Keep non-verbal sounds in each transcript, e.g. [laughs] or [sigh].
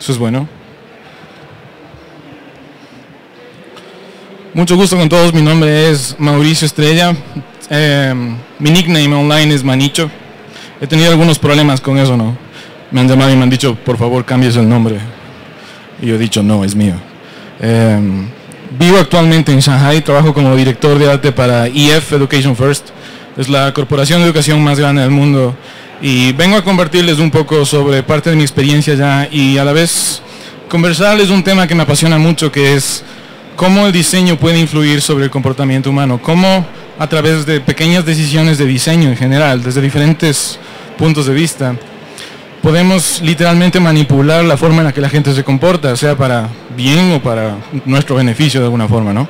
Eso es bueno. Mucho gusto con todos, mi nombre es Mauricio Estrella. Eh, mi nickname online es Manicho. He tenido algunos problemas con eso, ¿no? Me han llamado y me han dicho, por favor, cambies el nombre. Y yo he dicho, no, es mío. Eh, vivo actualmente en Shanghai, trabajo como director de arte para EF Education First. Es la corporación de educación más grande del mundo. Y vengo a compartirles un poco sobre parte de mi experiencia ya y a la vez conversarles un tema que me apasiona mucho, que es cómo el diseño puede influir sobre el comportamiento humano, cómo a través de pequeñas decisiones de diseño en general, desde diferentes puntos de vista, podemos literalmente manipular la forma en la que la gente se comporta, sea para bien o para nuestro beneficio de alguna forma, ¿no?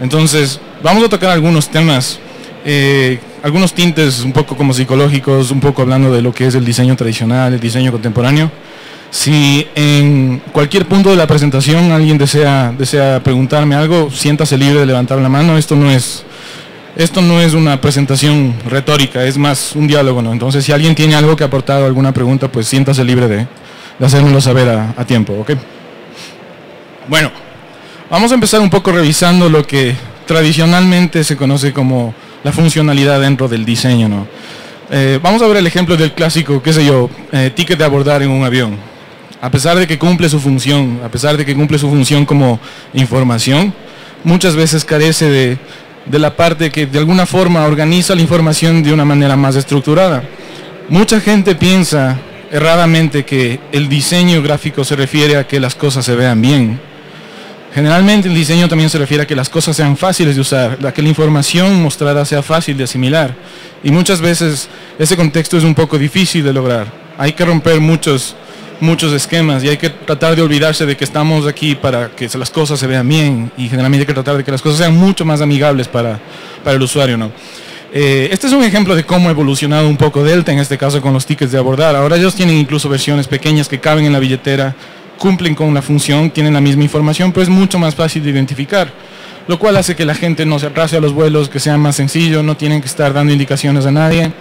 Entonces, vamos a tocar algunos temas, eh, algunos tintes un poco como psicológicos, un poco hablando de lo que es el diseño tradicional, el diseño contemporáneo, si en cualquier punto de la presentación alguien desea, desea preguntarme algo, siéntase libre de levantar la mano. Esto no es, esto no es una presentación retórica, es más un diálogo. ¿no? Entonces, si alguien tiene algo que aportar o alguna pregunta, pues siéntase libre de, de hacérmelo saber a, a tiempo. ¿ok? Bueno, vamos a empezar un poco revisando lo que tradicionalmente se conoce como la funcionalidad dentro del diseño. ¿no? Eh, vamos a ver el ejemplo del clásico, qué sé yo, eh, ticket de abordar en un avión a pesar de que cumple su función, a pesar de que cumple su función como información, muchas veces carece de, la parte que de alguna forma organiza la información de una manera más estructurada. Mucha gente piensa erradamente que el diseño gráfico se refiere a que las cosas se vean bien. Generalmente el diseño también se refiere a que las cosas sean fáciles de usar, a que la información mostrada sea fácil de asimilar. Y muchas veces ese contexto es un poco difícil de lograr. Hay que romper muchos muchos esquemas y hay que tratar de olvidarse de que estamos aquí para que las cosas se vean bien y generalmente hay que tratar de que las cosas sean mucho más amigables para, para el usuario. ¿no? Eh, este es un ejemplo de cómo ha evolucionado un poco Delta, en este caso con los tickets de abordar. Ahora ellos tienen incluso versiones pequeñas que caben en la billetera, cumplen con la función, tienen la misma información, pero es mucho más fácil de identificar, lo cual hace que la gente no se atrase a los vuelos, que sea más sencillo, no tienen que estar dando indicaciones a nadie.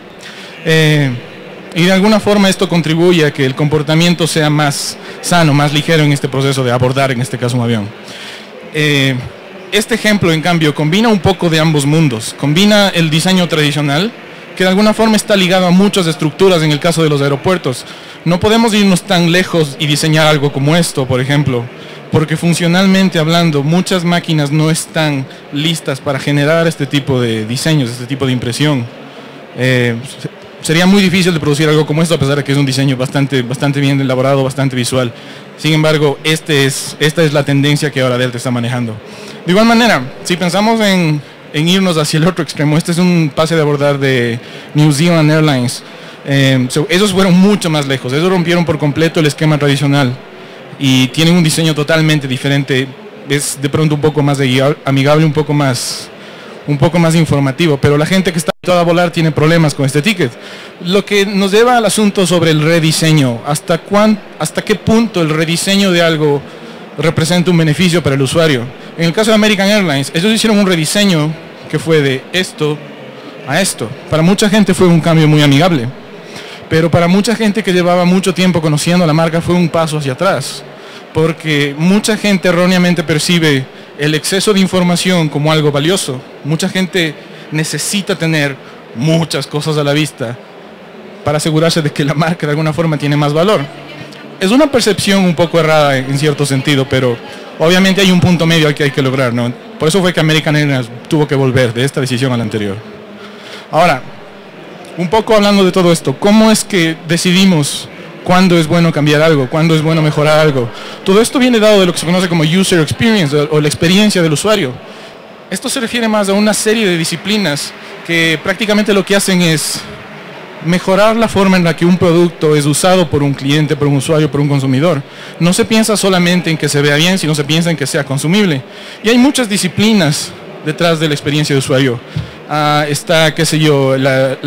Eh, y de alguna forma esto contribuye a que el comportamiento sea más sano, más ligero en este proceso de abordar, en este caso, un avión. Eh, este ejemplo, en cambio, combina un poco de ambos mundos. Combina el diseño tradicional, que de alguna forma está ligado a muchas estructuras en el caso de los aeropuertos. No podemos irnos tan lejos y diseñar algo como esto, por ejemplo, porque funcionalmente hablando, muchas máquinas no están listas para generar este tipo de diseños, este tipo de impresión. Eh, sería muy difícil de producir algo como esto, a pesar de que es un diseño bastante, bastante bien elaborado, bastante visual. Sin embargo, este es, esta es la tendencia que ahora Delta está manejando. De igual manera, si pensamos en, en irnos hacia el otro extremo, este es un pase de abordar de New Zealand Airlines. Eh, esos fueron mucho más lejos, esos rompieron por completo el esquema tradicional y tienen un diseño totalmente diferente. Es de pronto un poco más amigable, un poco más un poco más informativo, pero la gente que está toda a volar tiene problemas con este ticket. Lo que nos lleva al asunto sobre el rediseño, hasta, cuán, hasta qué punto el rediseño de algo representa un beneficio para el usuario. En el caso de American Airlines, ellos hicieron un rediseño que fue de esto a esto. Para mucha gente fue un cambio muy amigable, pero para mucha gente que llevaba mucho tiempo conociendo la marca fue un paso hacia atrás, porque mucha gente erróneamente percibe el exceso de información como algo valioso. Mucha gente necesita tener muchas cosas a la vista para asegurarse de que la marca de alguna forma tiene más valor. Es una percepción un poco errada en cierto sentido, pero obviamente hay un punto medio al que hay que lograr. ¿no? Por eso fue que American Airlines tuvo que volver de esta decisión a la anterior. Ahora, un poco hablando de todo esto, ¿cómo es que decidimos cuándo es bueno cambiar algo, cuándo es bueno mejorar algo. Todo esto viene dado de lo que se conoce como user experience o la experiencia del usuario. Esto se refiere más a una serie de disciplinas que prácticamente lo que hacen es mejorar la forma en la que un producto es usado por un cliente, por un usuario, por un consumidor. No se piensa solamente en que se vea bien, sino se piensa en que sea consumible. Y hay muchas disciplinas detrás de la experiencia de usuario. Ah, está, qué sé yo, la,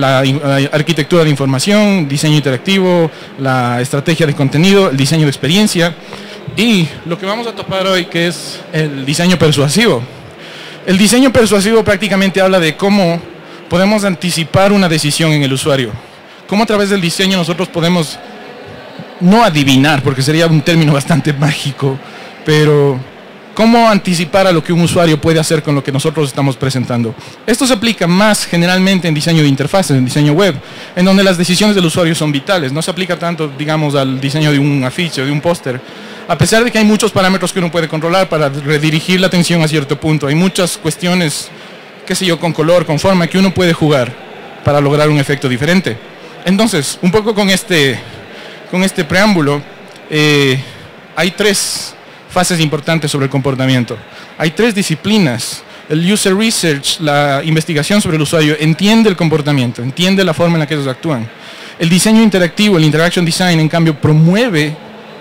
arquitectura de información, diseño interactivo, la estrategia de contenido, el diseño de experiencia y lo que vamos a topar hoy que es el diseño persuasivo. El diseño persuasivo prácticamente habla de cómo podemos anticipar una decisión en el usuario, cómo a través del diseño nosotros podemos no adivinar, porque sería un término bastante [laughs] mágico, pero cómo anticipar a lo que un usuario puede hacer con lo que nosotros estamos presentando. Esto se aplica más generalmente en diseño de interfaces, en diseño web, en donde las decisiones del usuario son vitales. No se aplica tanto, digamos, al diseño de un afiche o de un póster. A pesar de que hay muchos parámetros que uno puede controlar para redirigir la atención a cierto punto, hay muchas cuestiones, qué sé yo, con color, con forma, que uno puede jugar para lograr un efecto diferente. Entonces, un poco con este, con este preámbulo, eh, hay tres fases importantes sobre el comportamiento. Hay tres disciplinas. El user research, la investigación sobre el usuario, entiende el comportamiento, entiende la forma en la que ellos actúan. El diseño interactivo, el interaction design, en cambio, promueve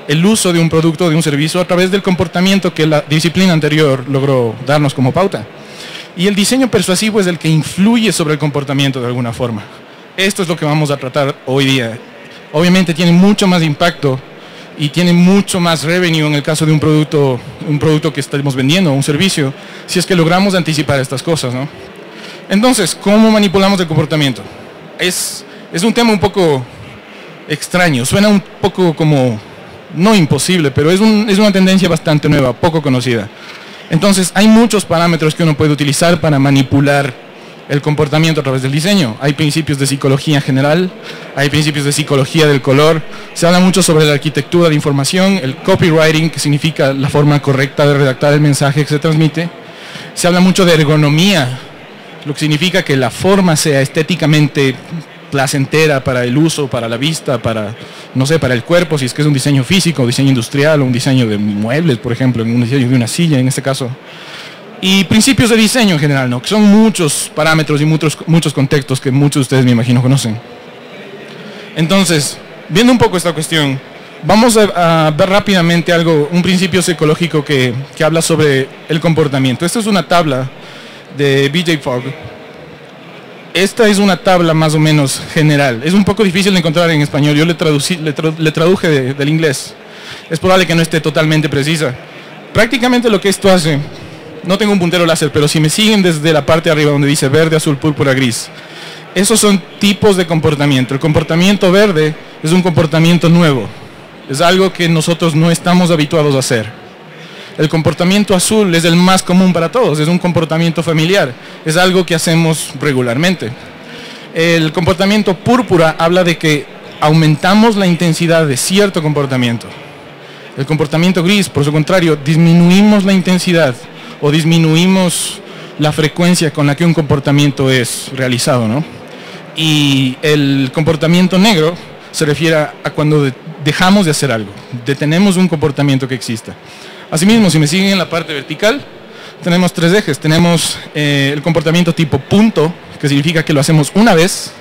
el uso de un producto o de un servicio a través del comportamiento que la disciplina anterior logró darnos como pauta. Y el diseño persuasivo es el que influye sobre el comportamiento de alguna forma. Esto es lo que vamos a tratar hoy día. Obviamente tiene mucho más impacto y tiene mucho más revenue en el caso de un producto, un producto que estamos vendiendo, un servicio, si es que logramos anticipar estas cosas. ¿no? Entonces, ¿cómo manipulamos el comportamiento? Es, es un tema un poco extraño, suena un poco como, no imposible, pero es, un, es una tendencia bastante nueva, poco conocida. Entonces, hay muchos parámetros que uno puede utilizar para manipular el comportamiento a través del diseño. Hay principios de psicología general, hay principios de psicología del color, se habla mucho sobre la arquitectura de información, el copywriting, que significa la forma correcta de redactar el mensaje que se transmite. Se habla mucho de ergonomía, lo que significa que la forma sea estéticamente placentera para el uso, para la vista, para, no sé, para el cuerpo, si es que es un diseño físico, diseño industrial o un diseño de muebles, por ejemplo, un diseño de una silla en este caso y principios de diseño en general, ¿no? que son muchos parámetros y muchos, muchos contextos que muchos de ustedes me imagino conocen. Entonces, viendo un poco esta cuestión, vamos a, ver rápidamente algo, un principio psicológico que, que, habla sobre el comportamiento. Esta es una tabla de BJ Fogg. Esta es una tabla más o menos general. Es un poco difícil de encontrar en español. Yo le, traducí, le, traduje del inglés. Es probable que no esté totalmente precisa. Prácticamente lo que esto hace no tengo un puntero láser, pero si me siguen desde la parte de arriba donde dice verde, azul, púrpura, gris, esos son tipos de comportamiento. El comportamiento verde es un comportamiento nuevo, es algo que nosotros no estamos habituados a hacer. El comportamiento azul es el más común para todos, es un comportamiento familiar, es algo que hacemos regularmente. El comportamiento púrpura habla de que aumentamos la intensidad de cierto comportamiento. El comportamiento gris, por su contrario, disminuimos la intensidad o disminuimos la frecuencia con la que un comportamiento es realizado, ¿no? Y el comportamiento negro se refiere a cuando dejamos de hacer algo, detenemos un comportamiento que exista. Asimismo, si me siguen en la parte vertical, tenemos tres ejes. Tenemos eh, el comportamiento tipo punto, que significa que lo hacemos una vez,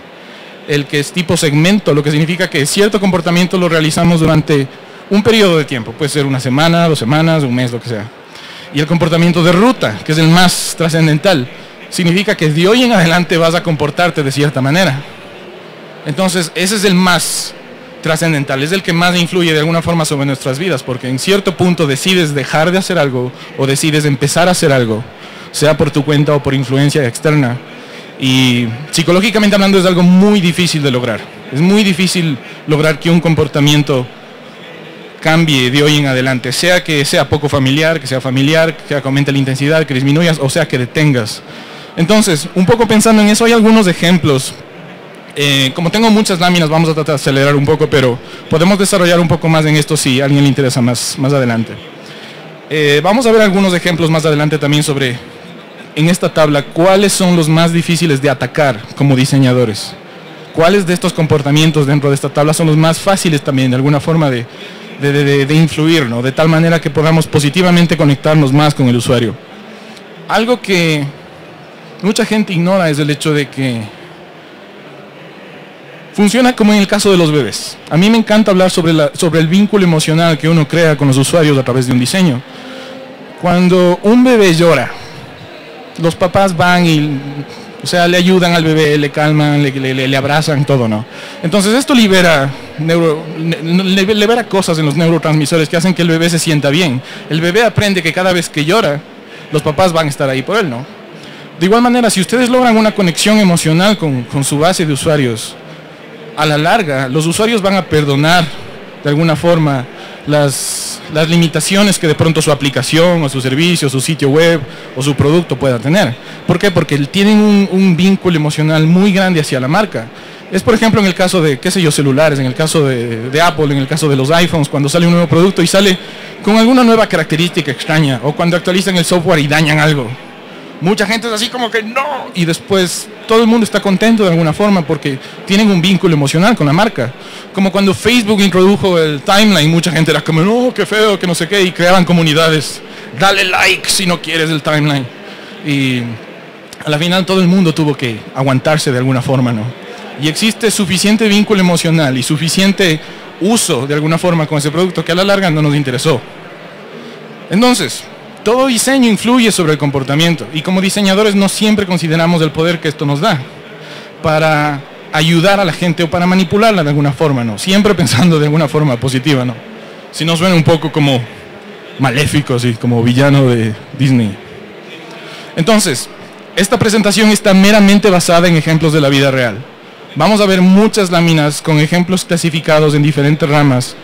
el que es tipo segmento, lo que significa que cierto comportamiento lo realizamos durante un periodo de tiempo, puede ser una semana, dos semanas, un mes, lo que sea y el comportamiento de ruta, que es el más trascendental. Significa que de hoy en adelante vas a comportarte de cierta manera. Entonces, ese es el más trascendental, es el que más influye de alguna forma sobre nuestras vidas, porque en cierto punto decides dejar de hacer algo o decides empezar a hacer algo, sea por tu cuenta o por influencia externa. Y psicológicamente hablando es algo muy difícil de lograr. Es muy difícil lograr que un comportamiento cambie de hoy en adelante, sea que sea poco familiar, que sea familiar, que aumente la intensidad, que disminuyas, o sea que detengas. Entonces, un poco pensando en eso, hay algunos ejemplos. Eh, como tengo muchas láminas, vamos a tratar de acelerar un poco, pero podemos desarrollar un poco más en esto si a alguien le interesa más, más adelante. Eh, vamos a ver algunos ejemplos más adelante también sobre, en esta tabla, cuáles son los más difíciles de atacar como diseñadores. ¿Cuáles de estos comportamientos dentro de esta tabla son los más fáciles también, de alguna forma, de, de, influir, ¿no? de tal manera que podamos positivamente conectarnos más con el usuario. Algo que mucha gente ignora es el hecho de que funciona como en el caso de los bebés. A mí me encanta hablar sobre, la, sobre el vínculo emocional que uno crea con los usuarios a través de un diseño. Cuando un bebé llora, los papás van y o sea, le ayudan al bebé, le calman, le, abrazan, todo, ¿no? Entonces esto libera, neuro, libera cosas en los neurotransmisores que hacen que el bebé se sienta bien. El bebé aprende que cada vez que llora, los papás van a estar ahí por él, ¿no? De igual manera, si ustedes logran una conexión emocional con, con su base de usuarios, a la larga, los usuarios van a perdonar de alguna forma las, las limitaciones que de pronto su aplicación o su servicio, su sitio web o su producto pueda tener. ¿Por qué? Porque tienen un, un vínculo emocional muy grande hacia la marca. Es por ejemplo en el caso de, qué sé yo, celulares, en el caso de, de, Apple, en el caso de los iPhones, cuando sale un nuevo producto y sale con alguna nueva característica extraña, o cuando actualizan el software y dañan algo. Mucha gente es así como que no, y después todo el mundo está contento de alguna forma porque tienen un vínculo emocional con la marca. Como cuando Facebook introdujo el timeline, mucha gente era como, no, qué feo, que no sé qué, y creaban comunidades. Dale like si no quieres el timeline. Y a la final todo el mundo tuvo que aguantarse de alguna forma, ¿no? y existe suficiente vínculo emocional y suficiente uso de alguna forma con ese producto que a la larga no nos interesó. Entonces, todo diseño influye sobre el comportamiento y como diseñadores no siempre consideramos el poder que esto nos da para ayudar a la gente o para manipularla de alguna forma, ¿no? Siempre pensando de alguna forma positiva, ¿no? Si no suena un poco como maléfico, así, como villano de Disney. Entonces, esta presentación está meramente basada en ejemplos de la vida real. Vamos a ver muchas láminas con ejemplos clasificados en diferentes ramas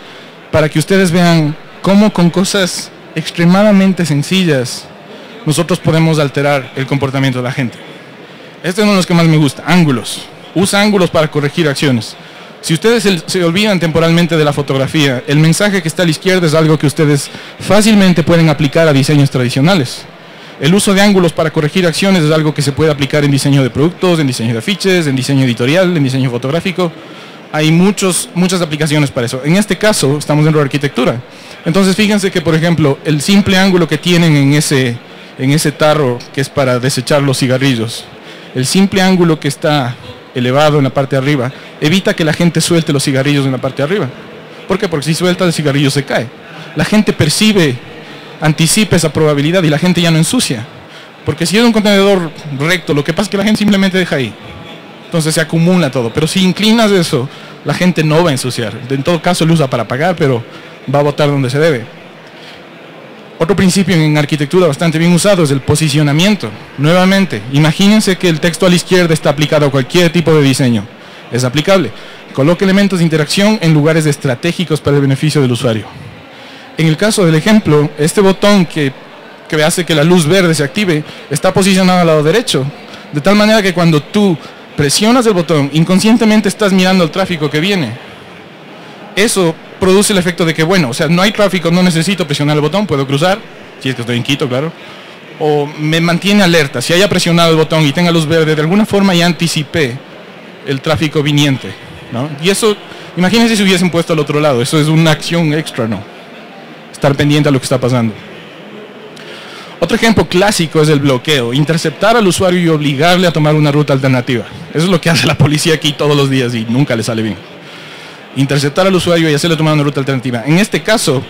para que ustedes vean cómo con cosas extremadamente sencillas nosotros podemos alterar el comportamiento de la gente. Este es uno de los que más me gusta, ángulos. Usa ángulos para corregir acciones. Si ustedes se olvidan temporalmente de la fotografía, el mensaje que está a la izquierda es algo que ustedes fácilmente pueden aplicar a diseños tradicionales. El uso de ángulos para corregir acciones es algo que se puede aplicar en diseño de productos, en diseño de afiches, en diseño editorial, en diseño fotográfico. Hay muchos, muchas aplicaciones para eso. En este caso, estamos en la arquitectura. Entonces, fíjense que, por ejemplo, el simple ángulo que tienen en ese, en ese tarro que es para desechar los cigarrillos, el simple ángulo que está elevado en la parte de arriba, evita que la gente suelte los cigarrillos en la parte de arriba. ¿Por qué? Porque si suelta el cigarrillo se cae. La gente percibe anticipa esa probabilidad y la gente ya no ensucia. Porque si es un contenedor recto, lo que pasa es que la gente simplemente deja ahí. Entonces se acumula todo. Pero si inclinas eso, la gente no va a ensuciar. En todo caso lo usa para pagar, pero va a votar donde se debe. Otro principio en arquitectura bastante bien usado es el posicionamiento. Nuevamente, imagínense que el texto a la izquierda está aplicado a cualquier tipo de diseño. Es aplicable. Coloque elementos de interacción en lugares estratégicos para el beneficio del usuario. En el caso del ejemplo, este botón que, que hace que la luz verde se active está posicionado al lado derecho, de tal manera que cuando tú presionas el botón, inconscientemente estás mirando el tráfico que viene. Eso produce el efecto de que, bueno, o sea, no hay tráfico, no necesito presionar el botón, puedo cruzar, si es que estoy en Quito, claro. O me mantiene alerta, si haya presionado el botón y tenga luz verde, de alguna forma ya anticipé el tráfico viniente. ¿no? Y eso, imagínense si hubiesen puesto al otro lado, eso es una acción extra, ¿no? estar pendiente a lo que está pasando. Otro ejemplo clásico es el bloqueo, interceptar al usuario y obligarle a tomar una ruta alternativa. Eso es lo que hace la policía aquí todos los días y nunca le sale bien. Interceptar al usuario y hacerle tomar una ruta alternativa. En este caso,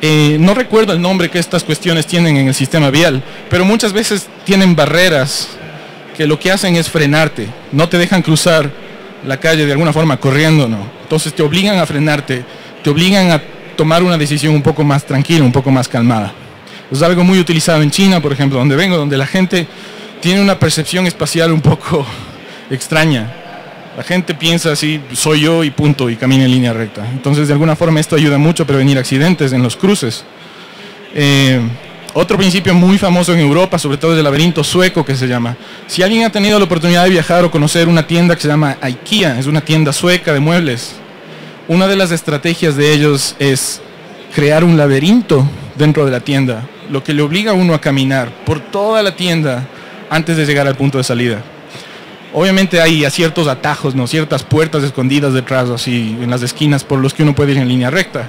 eh, no recuerdo el nombre que estas cuestiones tienen en el sistema vial, pero muchas veces tienen barreras que lo que hacen es frenarte, no te dejan cruzar la calle de alguna forma corriendo, ¿no? Entonces te obligan a frenarte, te obligan a tomar una decisión un poco más tranquila, un poco más calmada. Es algo muy utilizado en China, por ejemplo, donde vengo, donde la gente tiene una percepción espacial un poco [laughs] extraña. La gente piensa así, soy yo y punto, y camina en línea recta. Entonces, de alguna forma, esto ayuda mucho a prevenir accidentes en los cruces. Eh, otro principio muy famoso en Europa, sobre todo es el laberinto sueco que se llama. Si alguien ha tenido la oportunidad de viajar o conocer una tienda que se llama IKEA, es una tienda sueca de muebles, una de las estrategias de ellos es crear un laberinto dentro de la tienda, lo que le obliga a uno a caminar por toda la tienda antes de llegar al punto de salida. Obviamente hay ciertos atajos, ¿no? ciertas puertas escondidas detrás, así en las esquinas por los que uno puede ir en línea recta.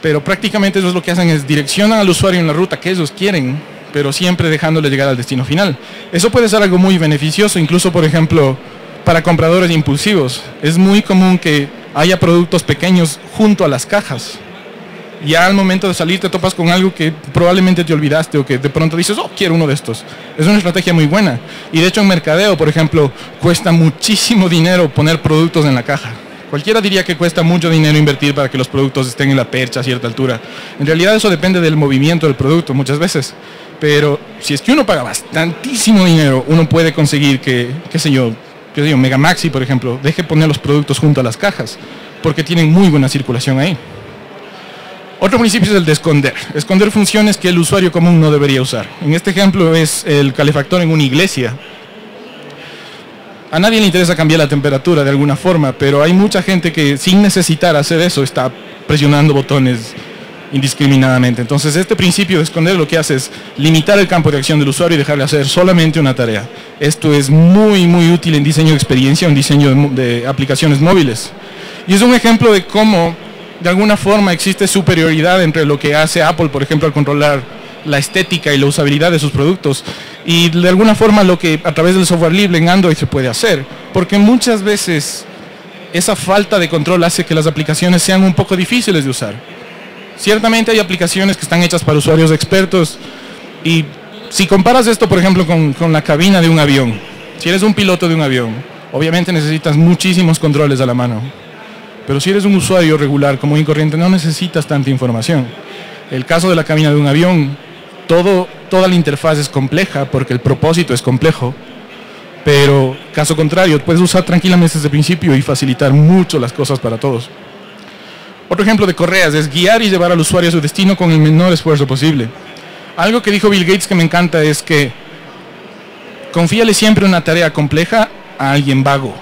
Pero prácticamente eso es lo que hacen, es direccionan al usuario en la ruta que ellos quieren, pero siempre dejándole llegar al destino final. Eso puede ser algo muy beneficioso, incluso por ejemplo para compradores impulsivos. Es muy común que haya productos pequeños junto a las cajas. Ya al momento de salir te topas con algo que probablemente te olvidaste o que de pronto dices, oh, quiero uno de estos. Es una estrategia muy buena. Y de hecho en mercadeo, por ejemplo, cuesta muchísimo dinero poner productos en la caja. Cualquiera diría que cuesta mucho dinero invertir para que los productos estén en la percha a cierta altura. En realidad eso depende del movimiento del producto muchas veces. Pero si es que uno paga bastantísimo dinero, uno puede conseguir que, qué sé yo, yo digo, Maxi, por ejemplo, deje poner los productos junto a las cajas, porque tienen muy buena circulación ahí. Otro principio es el de esconder. Esconder funciones que el usuario común no debería usar. En este ejemplo es el calefactor en una iglesia. A nadie le interesa cambiar la temperatura de alguna forma, pero hay mucha gente que sin necesitar hacer eso está presionando botones indiscriminadamente. Entonces este principio de esconder lo que hace es limitar el campo de acción del usuario y dejarle hacer solamente una tarea. Esto es muy muy útil en diseño de experiencia, en diseño de, aplicaciones móviles. Y es un ejemplo de cómo de alguna forma existe superioridad entre lo que hace Apple, por ejemplo, al controlar la estética y la usabilidad de sus productos y de alguna forma lo que a través del software libre en Android se puede hacer, porque muchas veces esa falta de control hace que las aplicaciones sean un poco difíciles de usar. Ciertamente hay aplicaciones que están hechas para usuarios expertos y si comparas esto, por ejemplo, con, la cabina de un avión, si eres un piloto de un avión, obviamente necesitas muchísimos controles a la mano. Pero si eres un usuario regular, como y corriente, no necesitas tanta información. El caso de la cabina de un avión, todo, toda la interfaz es compleja porque el propósito es complejo. Pero caso contrario, puedes usar tranquilamente desde el principio y facilitar mucho las cosas para todos. Otro ejemplo de correas es guiar y llevar al usuario a su destino con el menor esfuerzo posible. Algo que dijo Bill Gates que me encanta es que confíale siempre una tarea compleja a alguien vago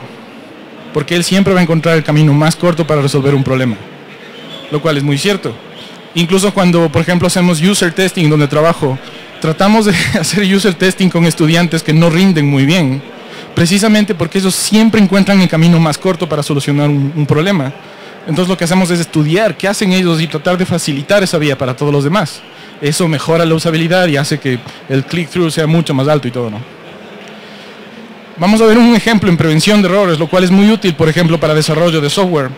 porque él siempre va a encontrar el camino más corto para resolver un problema, lo cual es muy cierto. Incluso cuando, por ejemplo, hacemos user testing donde trabajo, tratamos de [laughs] hacer user testing con estudiantes que no rinden muy bien, precisamente porque ellos siempre encuentran el camino más corto para solucionar un, problema. Entonces lo que hacemos es estudiar qué hacen ellos y tratar de facilitar esa vía para todos los demás. Eso mejora la usabilidad y hace que el click-through sea mucho más alto y todo, ¿no? Vamos a ver un ejemplo en prevención de errores, lo cual es muy útil, por ejemplo, para desarrollo de software.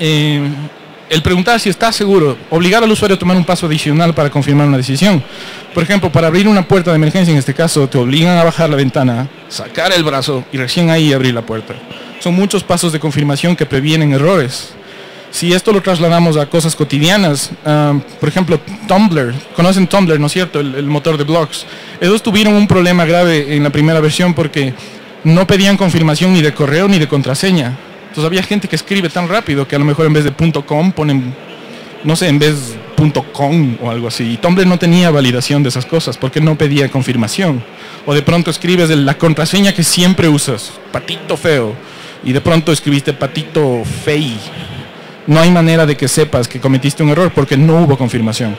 Eh, el preguntar si está seguro, obligar al usuario a tomar un paso adicional para confirmar una decisión. Por ejemplo, para abrir una puerta de emergencia, en este caso, te obligan a bajar la ventana, sacar el brazo y recién ahí abrir la puerta. Son muchos pasos de confirmación que previenen errores. Si esto lo trasladamos a cosas cotidianas, ah, por ejemplo, Tumblr, conocen Tumblr, ¿no es cierto? El, el, motor de blogs. Ellos tuvieron un problema grave en la primera versión porque no pedían confirmación ni de correo ni de contraseña. Entonces había gente que escribe tan rápido que a lo mejor en vez de .com ponen, no sé, en vez .com o algo así. Y Tumblr no tenía validación de esas cosas porque no pedía confirmación. O de pronto escribes la contraseña que siempre usas, patito feo, y de pronto escribiste patito fei no hay manera de que sepas que cometiste un error porque no hubo confirmación.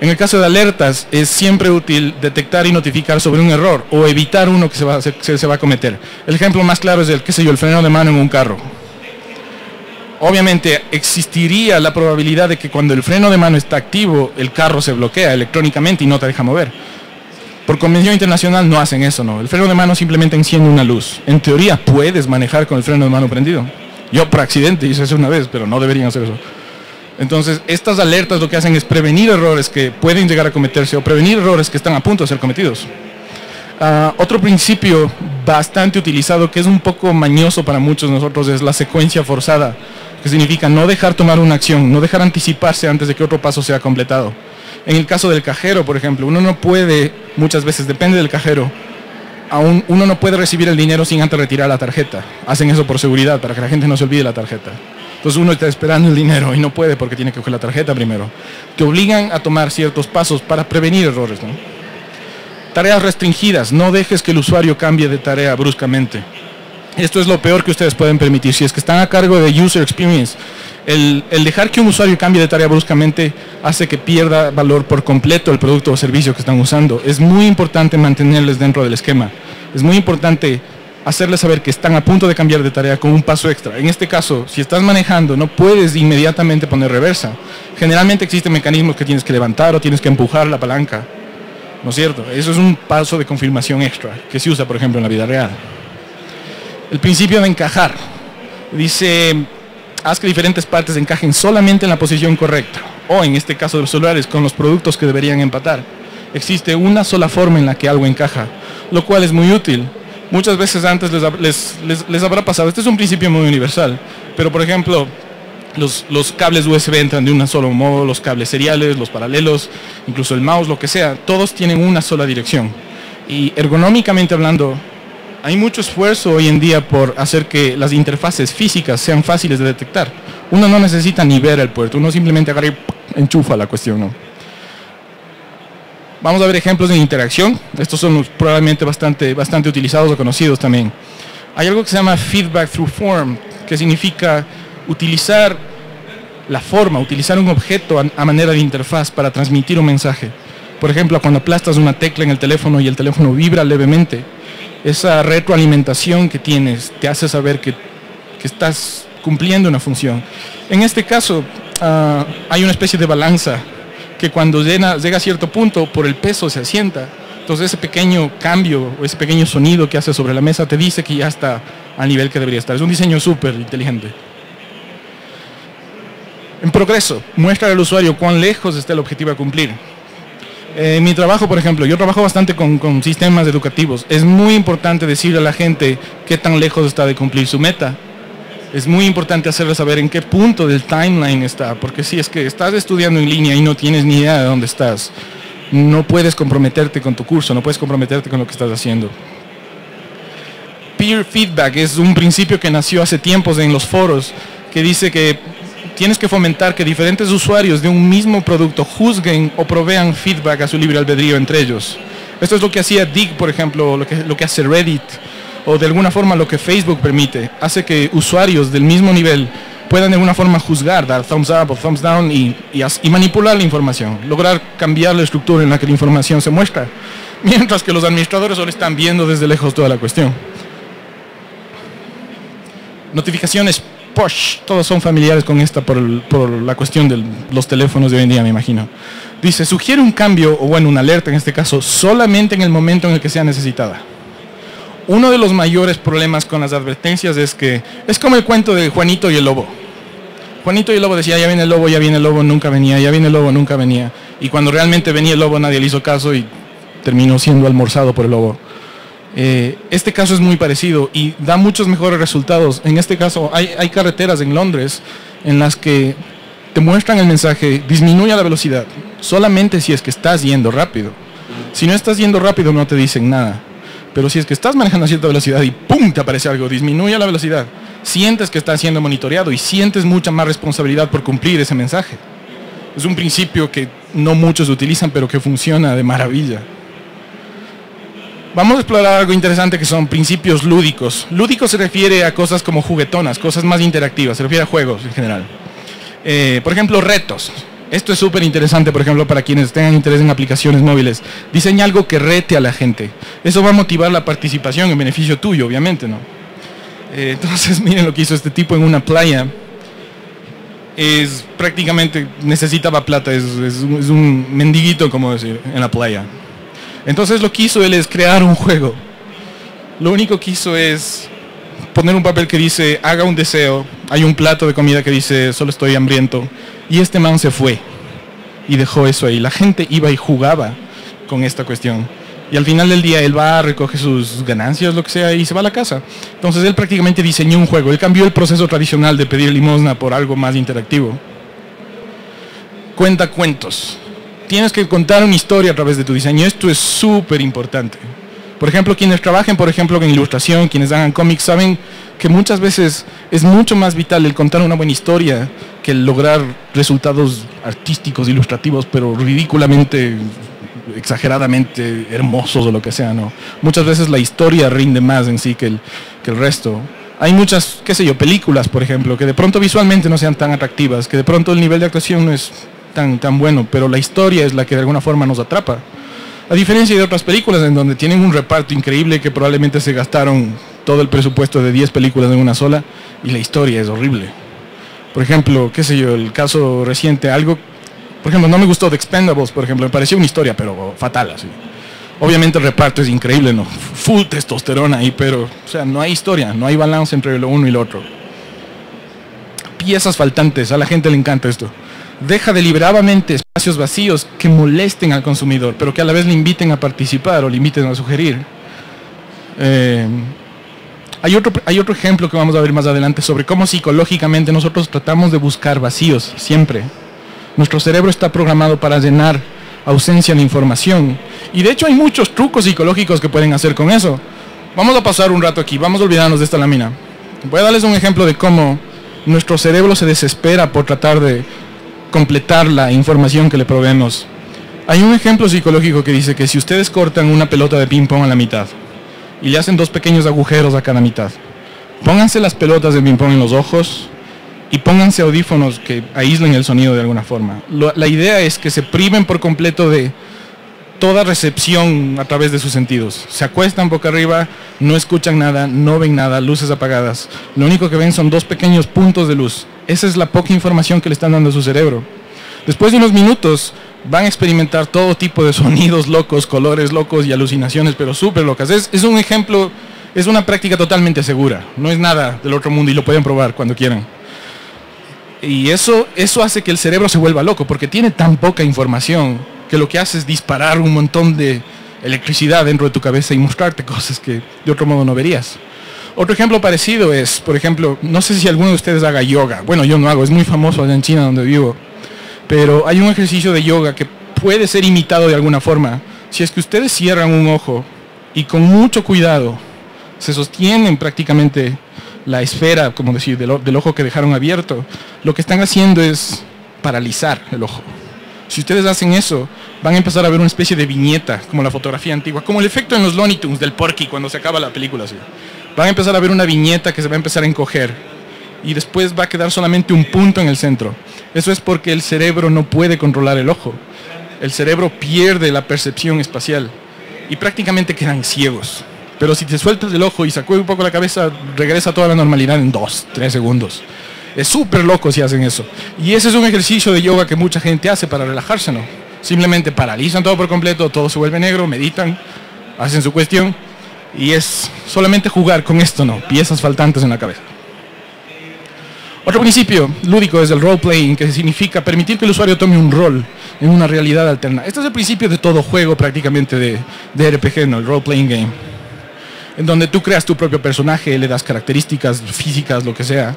En el caso de alertas, es siempre útil detectar y notificar sobre un error o evitar uno que se va, a cometer. El ejemplo más claro es el, qué sé yo, el freno de mano en un carro. Obviamente existiría la probabilidad de que cuando el freno de mano está activo, el carro se bloquea electrónicamente y no te deja mover. Por convención internacional no hacen eso, ¿no? El freno de mano simplemente enciende una luz. En teoría puedes manejar con el freno de mano prendido. Yo por accidente hice eso una vez, pero no deberían hacer eso. Entonces, estas alertas lo que hacen es prevenir errores que pueden llegar a cometerse o prevenir errores que están a punto de ser cometidos. Ah, otro principio bastante utilizado, que es un poco mañoso para muchos de nosotros, es la secuencia forzada, que significa no dejar tomar una acción, no dejar anticiparse antes de que otro paso sea completado. En el caso del cajero, por ejemplo, uno no puede, muchas veces depende del cajero, aún uno no puede recibir el dinero sin antes retirar la tarjeta. Hacen eso por seguridad, para que la gente no se olvide la tarjeta. Entonces uno está esperando el dinero y no puede porque tiene que coger la tarjeta primero. Te obligan a tomar ciertos pasos para prevenir errores. Tareas restringidas. No dejes que el usuario cambie de tarea bruscamente. Esto es lo peor que ustedes pueden permitir. Si es que están a cargo de User Experience, el, dejar que un usuario cambie de tarea bruscamente hace que pierda valor por completo el producto o servicio que están usando. Es muy importante mantenerles dentro del esquema. Es muy importante hacerles saber que están a punto de cambiar de tarea con un paso extra. En este caso, si estás manejando, no puedes inmediatamente poner reversa. Generalmente existen mecanismos que tienes que levantar o tienes que empujar la palanca. ¿No es cierto? Eso es un paso de confirmación extra que se usa, por ejemplo, en la vida real. El principio de encajar. Dice, haz que diferentes partes encajen solamente en la posición correcta, o en este caso de los celulares, con los productos que deberían empatar. Existe una sola forma en la que algo encaja, lo cual es muy útil. Muchas veces antes les, habrá pasado, este es un principio muy universal, pero por ejemplo, los, los, cables USB entran de un solo modo, los cables seriales, los paralelos, incluso el mouse, lo que sea, todos tienen una sola dirección. Y ergonómicamente hablando, Hay mucho esfuerzo hoy en día por hacer que las interfaces físicas sean fáciles de detectar. Uno no necesita ni ver el puerto, uno simplemente agarra y enchufa la cuestión. ¿no? Vamos a ver ejemplos de interacción. Estos son probablemente bastante, bastante utilizados o conocidos también. Hay algo que se llama feedback through form, que significa utilizar la forma, utilizar un objeto a, manera de interfaz para transmitir un mensaje. Por ejemplo, cuando aplastas una tecla en el teléfono y el teléfono vibra levemente, esa retroalimentación que tienes te hace saber que, estás cumpliendo una función. En este caso, ah, hay una especie de balanza que cuando llega a cierto punto, por el peso se asienta. Entonces ese pequeño cambio o ese pequeño sonido que hace sobre la mesa te dice que ya está al nivel que debería estar. Es un diseño súper inteligente. En progreso, muestra al usuario cuán lejos está el objetivo a cumplir. Eh, mi trabajo, por ejemplo, yo trabajo bastante con, con, sistemas educativos. Es muy importante decirle a la gente qué tan lejos está de cumplir su meta es muy importante hacerle saber en qué punto del timeline está, porque si es que estás estudiando en línea y no tienes ni idea de dónde estás, no puedes comprometerte con tu curso, no puedes comprometerte con lo que estás haciendo. Peer feedback es un principio que nació hace tiempos en los foros, que dice que tienes que fomentar que diferentes usuarios de un mismo producto juzguen o provean feedback a su libre albedrío entre ellos. Esto es lo que hacía Dig, por ejemplo, lo que, lo que hace Reddit, o de alguna forma lo que Facebook permite, hace que usuarios del mismo nivel puedan de alguna forma juzgar, dar thumbs up o thumbs down y, y, manipular la información, lograr cambiar la estructura en la que la información se muestra, [laughs] mientras que los administradores solo están viendo desde lejos toda la cuestión. Notificaciones push, todos son familiares con esta por, por la cuestión de los teléfonos de hoy en día, me imagino. Dice, sugiere un cambio, o bueno, una alerta en este caso, solamente en el momento en el que sea necesitada uno de los mayores problemas con las advertencias es que es como el cuento de Juanito y el lobo. Juanito y el lobo decía, ya viene el lobo, ya viene el lobo, nunca venía, ya viene el lobo, nunca venía. Y cuando realmente venía el lobo nadie le hizo caso y terminó siendo almorzado por el lobo. Eh, este caso es muy parecido y da muchos mejores resultados. En este caso hay, carreteras en Londres en las que te muestran el mensaje, disminuye la velocidad, solamente si es que estás yendo rápido. Si no estás yendo rápido no te dicen nada. Pero si es que estás manejando a cierta velocidad y ¡pum! te aparece algo, disminuye la velocidad, sientes que estás siendo monitoreado y sientes mucha más responsabilidad por cumplir ese mensaje. Es un principio que no muchos utilizan, pero que funciona de maravilla. Vamos a explorar algo interesante que son principios lúdicos. Lúdico se refiere a cosas como juguetonas, cosas más interactivas, se refiere a juegos en general. Eh, por ejemplo, retos. Esto es súper interesante, por ejemplo, para quienes tengan interés en aplicaciones móviles. Diseña algo que rete a la gente. Eso va a motivar la participación en beneficio tuyo, obviamente, ¿no? Eh, entonces, [laughs] miren lo que hizo este tipo en una playa. Es prácticamente, necesitaba plata, es, un mendiguito, como decir, en la playa. Entonces lo que hizo él es crear un juego. Lo único que hizo es poner un papel que dice, haga un deseo. Hay un plato de comida que dice, solo estoy hambriento y este man se fue y dejó eso ahí. La gente iba y jugaba con esta cuestión. Y al final del día él va, recoge sus ganancias, lo que sea, y se va a la casa. Entonces él prácticamente diseñó un juego. Él cambió el proceso tradicional de pedir limosna por algo más interactivo. Cuenta cuentos. Tienes que contar una historia a través de tu diseño. Esto es súper importante. Por ejemplo, quienes trabajen, por ejemplo, en ilustración, quienes hagan cómics, saben que muchas veces es mucho más vital el contar una buena historia que el lograr resultados artísticos, ilustrativos, pero ridículamente, exageradamente hermosos o lo que sea, ¿no? Muchas veces la historia rinde más en sí que el, que el resto. Hay muchas, qué sé yo, películas, por ejemplo, que de pronto visualmente no sean tan atractivas, que de pronto el nivel de actuación no es tan, tan bueno, pero la historia es la que de alguna forma nos atrapa. A diferencia de otras películas en donde tienen un reparto increíble que probablemente se gastaron todo el presupuesto de 10 películas en una sola y la historia es horrible. Por ejemplo, qué sé yo, el caso reciente, algo, por ejemplo, no me gustó de Expendables, por ejemplo, me pareció una historia, pero fatal así. Obviamente el reparto es increíble, ¿no? Full testosterona ahí, pero, o sea, no hay historia, no hay balance entre lo uno y lo otro. Piezas faltantes, a la gente le encanta esto deja deliberadamente espacios vacíos que molesten al consumidor, pero que a la vez le inviten a participar o le inviten a sugerir. Eh, hay, otro, hay otro ejemplo que vamos a ver más adelante sobre cómo psicológicamente nosotros tratamos de buscar vacíos siempre. Nuestro cerebro está programado para llenar ausencia de información. Y de hecho hay muchos trucos psicológicos que pueden hacer con eso. Vamos a pasar un rato aquí, vamos a olvidarnos de esta lámina. Voy a darles un ejemplo de cómo nuestro cerebro se desespera por tratar de completar la información que le proveemos. Hay un ejemplo psicológico que dice que si ustedes cortan una pelota de ping pong a la mitad y le hacen dos pequeños agujeros a cada mitad, pónganse las pelotas de ping pong en los ojos y pónganse audífonos que aíslen el sonido de alguna forma. La idea es que se priven por completo de toda recepción a través de sus sentidos. Se acuestan boca arriba, no escuchan nada, no ven nada, luces apagadas. Lo único que ven son dos pequeños puntos de luz. Esa es la poca información que le están dando a su cerebro. Después de unos minutos van a experimentar todo tipo de [laughs] sonidos locos, colores locos y alucinaciones, pero súper locas. Es, es un ejemplo, es una práctica totalmente segura. No es nada del otro mundo y lo pueden probar cuando quieran. Y eso, eso hace que el cerebro se vuelva loco, porque tiene tan poca información que lo que hace es disparar un montón de electricidad dentro de tu cabeza y mostrarte [laughs] cosas que de otro modo no verías. Otro ejemplo parecido es, por ejemplo, no sé si alguno de ustedes haga yoga. Bueno, yo no hago, es muy famoso allá en China donde vivo. Pero hay un ejercicio de yoga que puede ser imitado de alguna forma. Si es que ustedes cierran un ojo y con mucho cuidado se sostienen prácticamente la esfera, como decir, del, ojo que dejaron abierto, lo que están haciendo es paralizar el ojo. Si ustedes hacen eso, van a empezar a ver una especie de viñeta, como la fotografía antigua, como el efecto en los Looney Tunes del Porky cuando se acaba la película. Así. Van a empezar a ver una viñeta que se va a empezar a encoger y después va a quedar solamente un punto en el centro. Eso es porque el cerebro no puede controlar el ojo. El cerebro pierde la percepción espacial y prácticamente quedan ciegos. Pero si te sueltas el ojo y sacudes un poco la cabeza, regresa a toda la normalidad en dos, tres segundos. Es súper loco si hacen eso. Y ese es un ejercicio de yoga que mucha gente hace para relajarse, ¿no? Simplemente paralizan todo por completo, todo se vuelve negro, meditan, hacen su cuestión y es solamente jugar con esto, ¿no? Piezas faltantes en la cabeza. Otro principio lúdico es el role playing, que significa permitir que el usuario tome un rol en una realidad alterna. Este es el principio de todo juego prácticamente de, de RPG, ¿no? El role playing game. En donde tú creas tu propio personaje, le das características físicas, lo que sea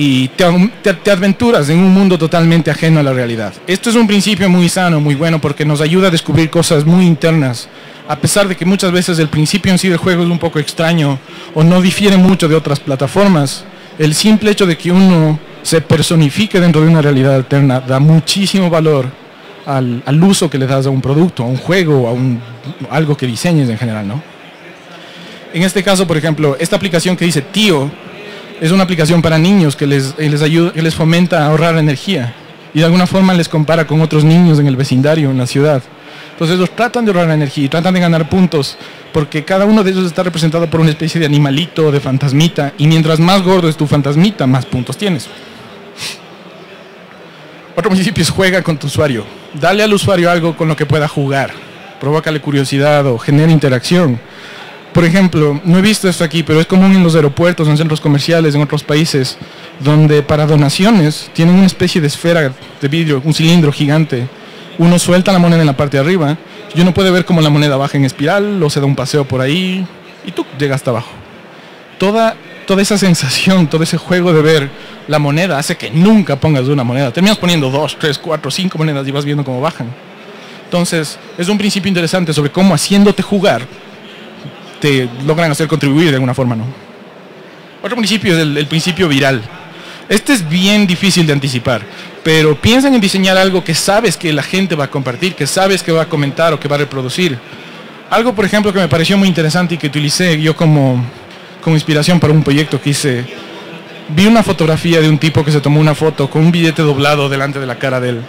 y te, te, aventuras en un mundo totalmente ajeno a la realidad. Esto es un principio muy sano, muy bueno, porque nos ayuda a descubrir cosas muy internas, a pesar de que muchas veces el principio en sí del juego es un poco extraño o no difiere mucho de otras plataformas. El simple hecho de que uno se personifique dentro de una realidad alterna da muchísimo valor al, uso que le das a un producto, a un juego, a, un, algo que diseñes en general, ¿no? En este caso, por ejemplo, esta aplicación que dice Tío, es una aplicación para niños que les, eh, ayuda, que les fomenta a ahorrar energía y de alguna forma les compara con otros niños en el vecindario, en la ciudad. Entonces ellos tratan de ahorrar energía y tratan de ganar puntos porque cada uno de ellos está representado por una especie de animalito, de fantasmita y mientras más gordo es tu fantasmita, más puntos tienes. Otro principio es juega con tu usuario. Dale al usuario algo con lo que pueda jugar. Provócale curiosidad o genera interacción por ejemplo, no he visto esto aquí, pero es común en los aeropuertos, en centros comerciales, en otros países, donde para donaciones tienen una especie de esfera de vidrio, un cilindro gigante. Uno suelta la moneda en la parte de arriba y uno puede ver cómo la moneda baja en espiral o se da un paseo por ahí y tú llegas hasta abajo. Toda, toda esa sensación, todo ese juego de ver la moneda hace que nunca pongas una moneda. Terminas poniendo dos, tres, cuatro, cinco monedas y vas viendo cómo bajan. Entonces, es un principio interesante sobre cómo haciéndote jugar te logran hacer contribuir de alguna forma, ¿no? Otro principio es el, principio viral. Este es bien difícil de anticipar, pero piensan en diseñar algo que sabes que la gente va a compartir, que sabes que va a comentar o que va a reproducir. Algo, por ejemplo, que me pareció muy interesante y que utilicé yo como, como inspiración para un proyecto que hice. Vi una fotografía de un tipo que se tomó una foto con un billete doblado delante de la cara de él.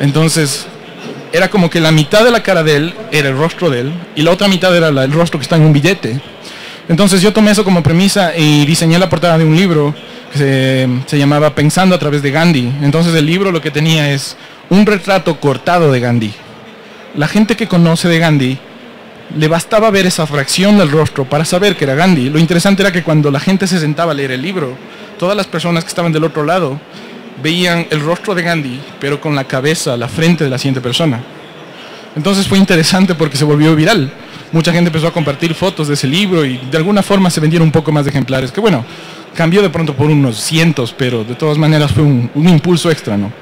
Entonces, era como que la mitad de la cara de él era el rostro de él y la otra mitad era el rostro que está en un billete. Entonces yo tomé eso como premisa y diseñé la portada de un libro que se, llamaba Pensando a través de Gandhi. Entonces el libro lo que tenía es un retrato cortado de Gandhi. La gente que conoce de Gandhi le bastaba ver esa fracción del rostro para saber que era Gandhi. Lo interesante era que cuando la gente se sentaba a leer el libro, todas las personas que estaban del otro lado veían el rostro de Gandhi, pero con la cabeza, la frente de la siguiente persona. Entonces fue interesante porque se volvió viral. Mucha gente empezó a compartir fotos de ese libro y de alguna forma se vendieron un poco más de ejemplares, que bueno, cambió de pronto por unos cientos, pero de todas maneras fue un, un impulso extra, ¿no?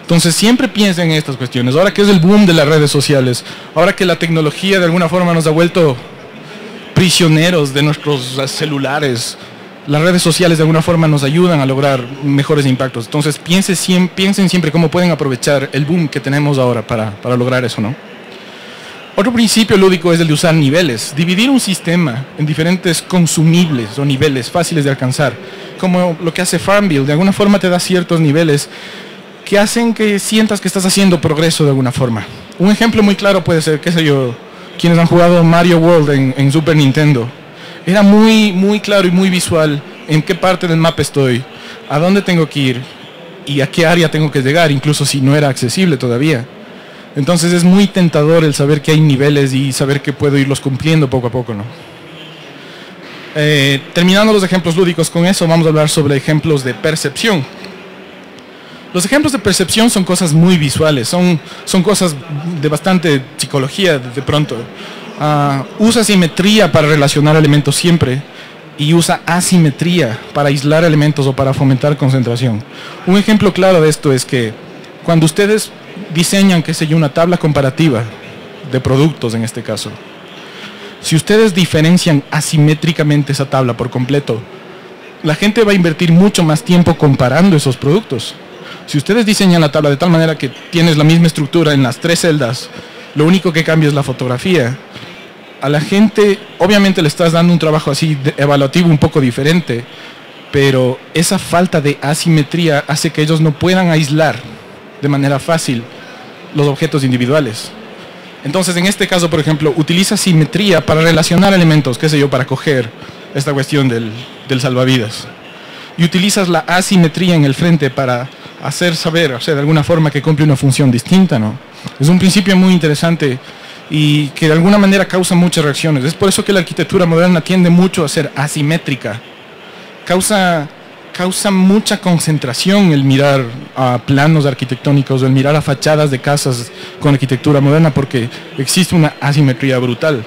Entonces siempre piensen en estas cuestiones. Ahora que es el boom de las redes sociales, ahora que la tecnología de alguna forma nos ha vuelto prisioneros de nuestros celulares. Las redes sociales de alguna forma nos ayudan a lograr mejores impactos. Entonces piensen, piensen siempre cómo pueden aprovechar el boom que tenemos ahora para, para lograr eso, ¿no? Otro principio lúdico es el de usar niveles. Dividir un sistema en diferentes consumibles o niveles fáciles de alcanzar, como lo que hace Farmville. De alguna forma te da ciertos niveles que hacen que sientas que estás haciendo progreso de alguna forma. Un ejemplo muy claro puede ser, qué sé yo, quienes han jugado Mario World en, en Super Nintendo. Era muy, muy claro y muy visual en qué parte del mapa estoy, a dónde tengo que ir y a qué área tengo que llegar, incluso si no era accesible todavía. Entonces es muy tentador el saber que hay niveles y saber que puedo irlos cumpliendo poco a poco, ¿no? Eh, terminando los ejemplos lúdicos con eso, vamos a hablar sobre ejemplos de percepción. Los ejemplos de percepción son cosas muy visuales, son, son cosas de bastante psicología de pronto. Uh, usa simetría para relacionar elementos siempre y usa asimetría para aislar elementos o para fomentar concentración. Un ejemplo claro de esto es que cuando ustedes diseñan, qué sé yo, una tabla comparativa de productos en este caso. Si ustedes diferencian asimétricamente esa tabla por completo, la gente va a invertir mucho más tiempo comparando esos productos. Si ustedes diseñan la tabla de tal manera que tienes la misma estructura en las tres celdas, lo único que cambia es la fotografía. A la gente, obviamente le estás dando un trabajo así evaluativo un poco diferente, pero esa falta de asimetría hace que ellos no puedan aislar de manera fácil los objetos individuales. Entonces, en este caso, por ejemplo, utiliza simetría para relacionar elementos, qué sé yo, para coger esta cuestión del, del salvavidas. Y utilizas la asimetría en el frente para hacer saber, o sea, de alguna forma que cumple una función distinta, ¿no? Es un principio muy interesante y que de alguna manera causa muchas reacciones. Es por eso que la arquitectura moderna tiende mucho a ser asimétrica. Causa causa mucha concentración el mirar a planos arquitectónicos el mirar a fachadas de casas con arquitectura moderna porque existe una asimetría brutal.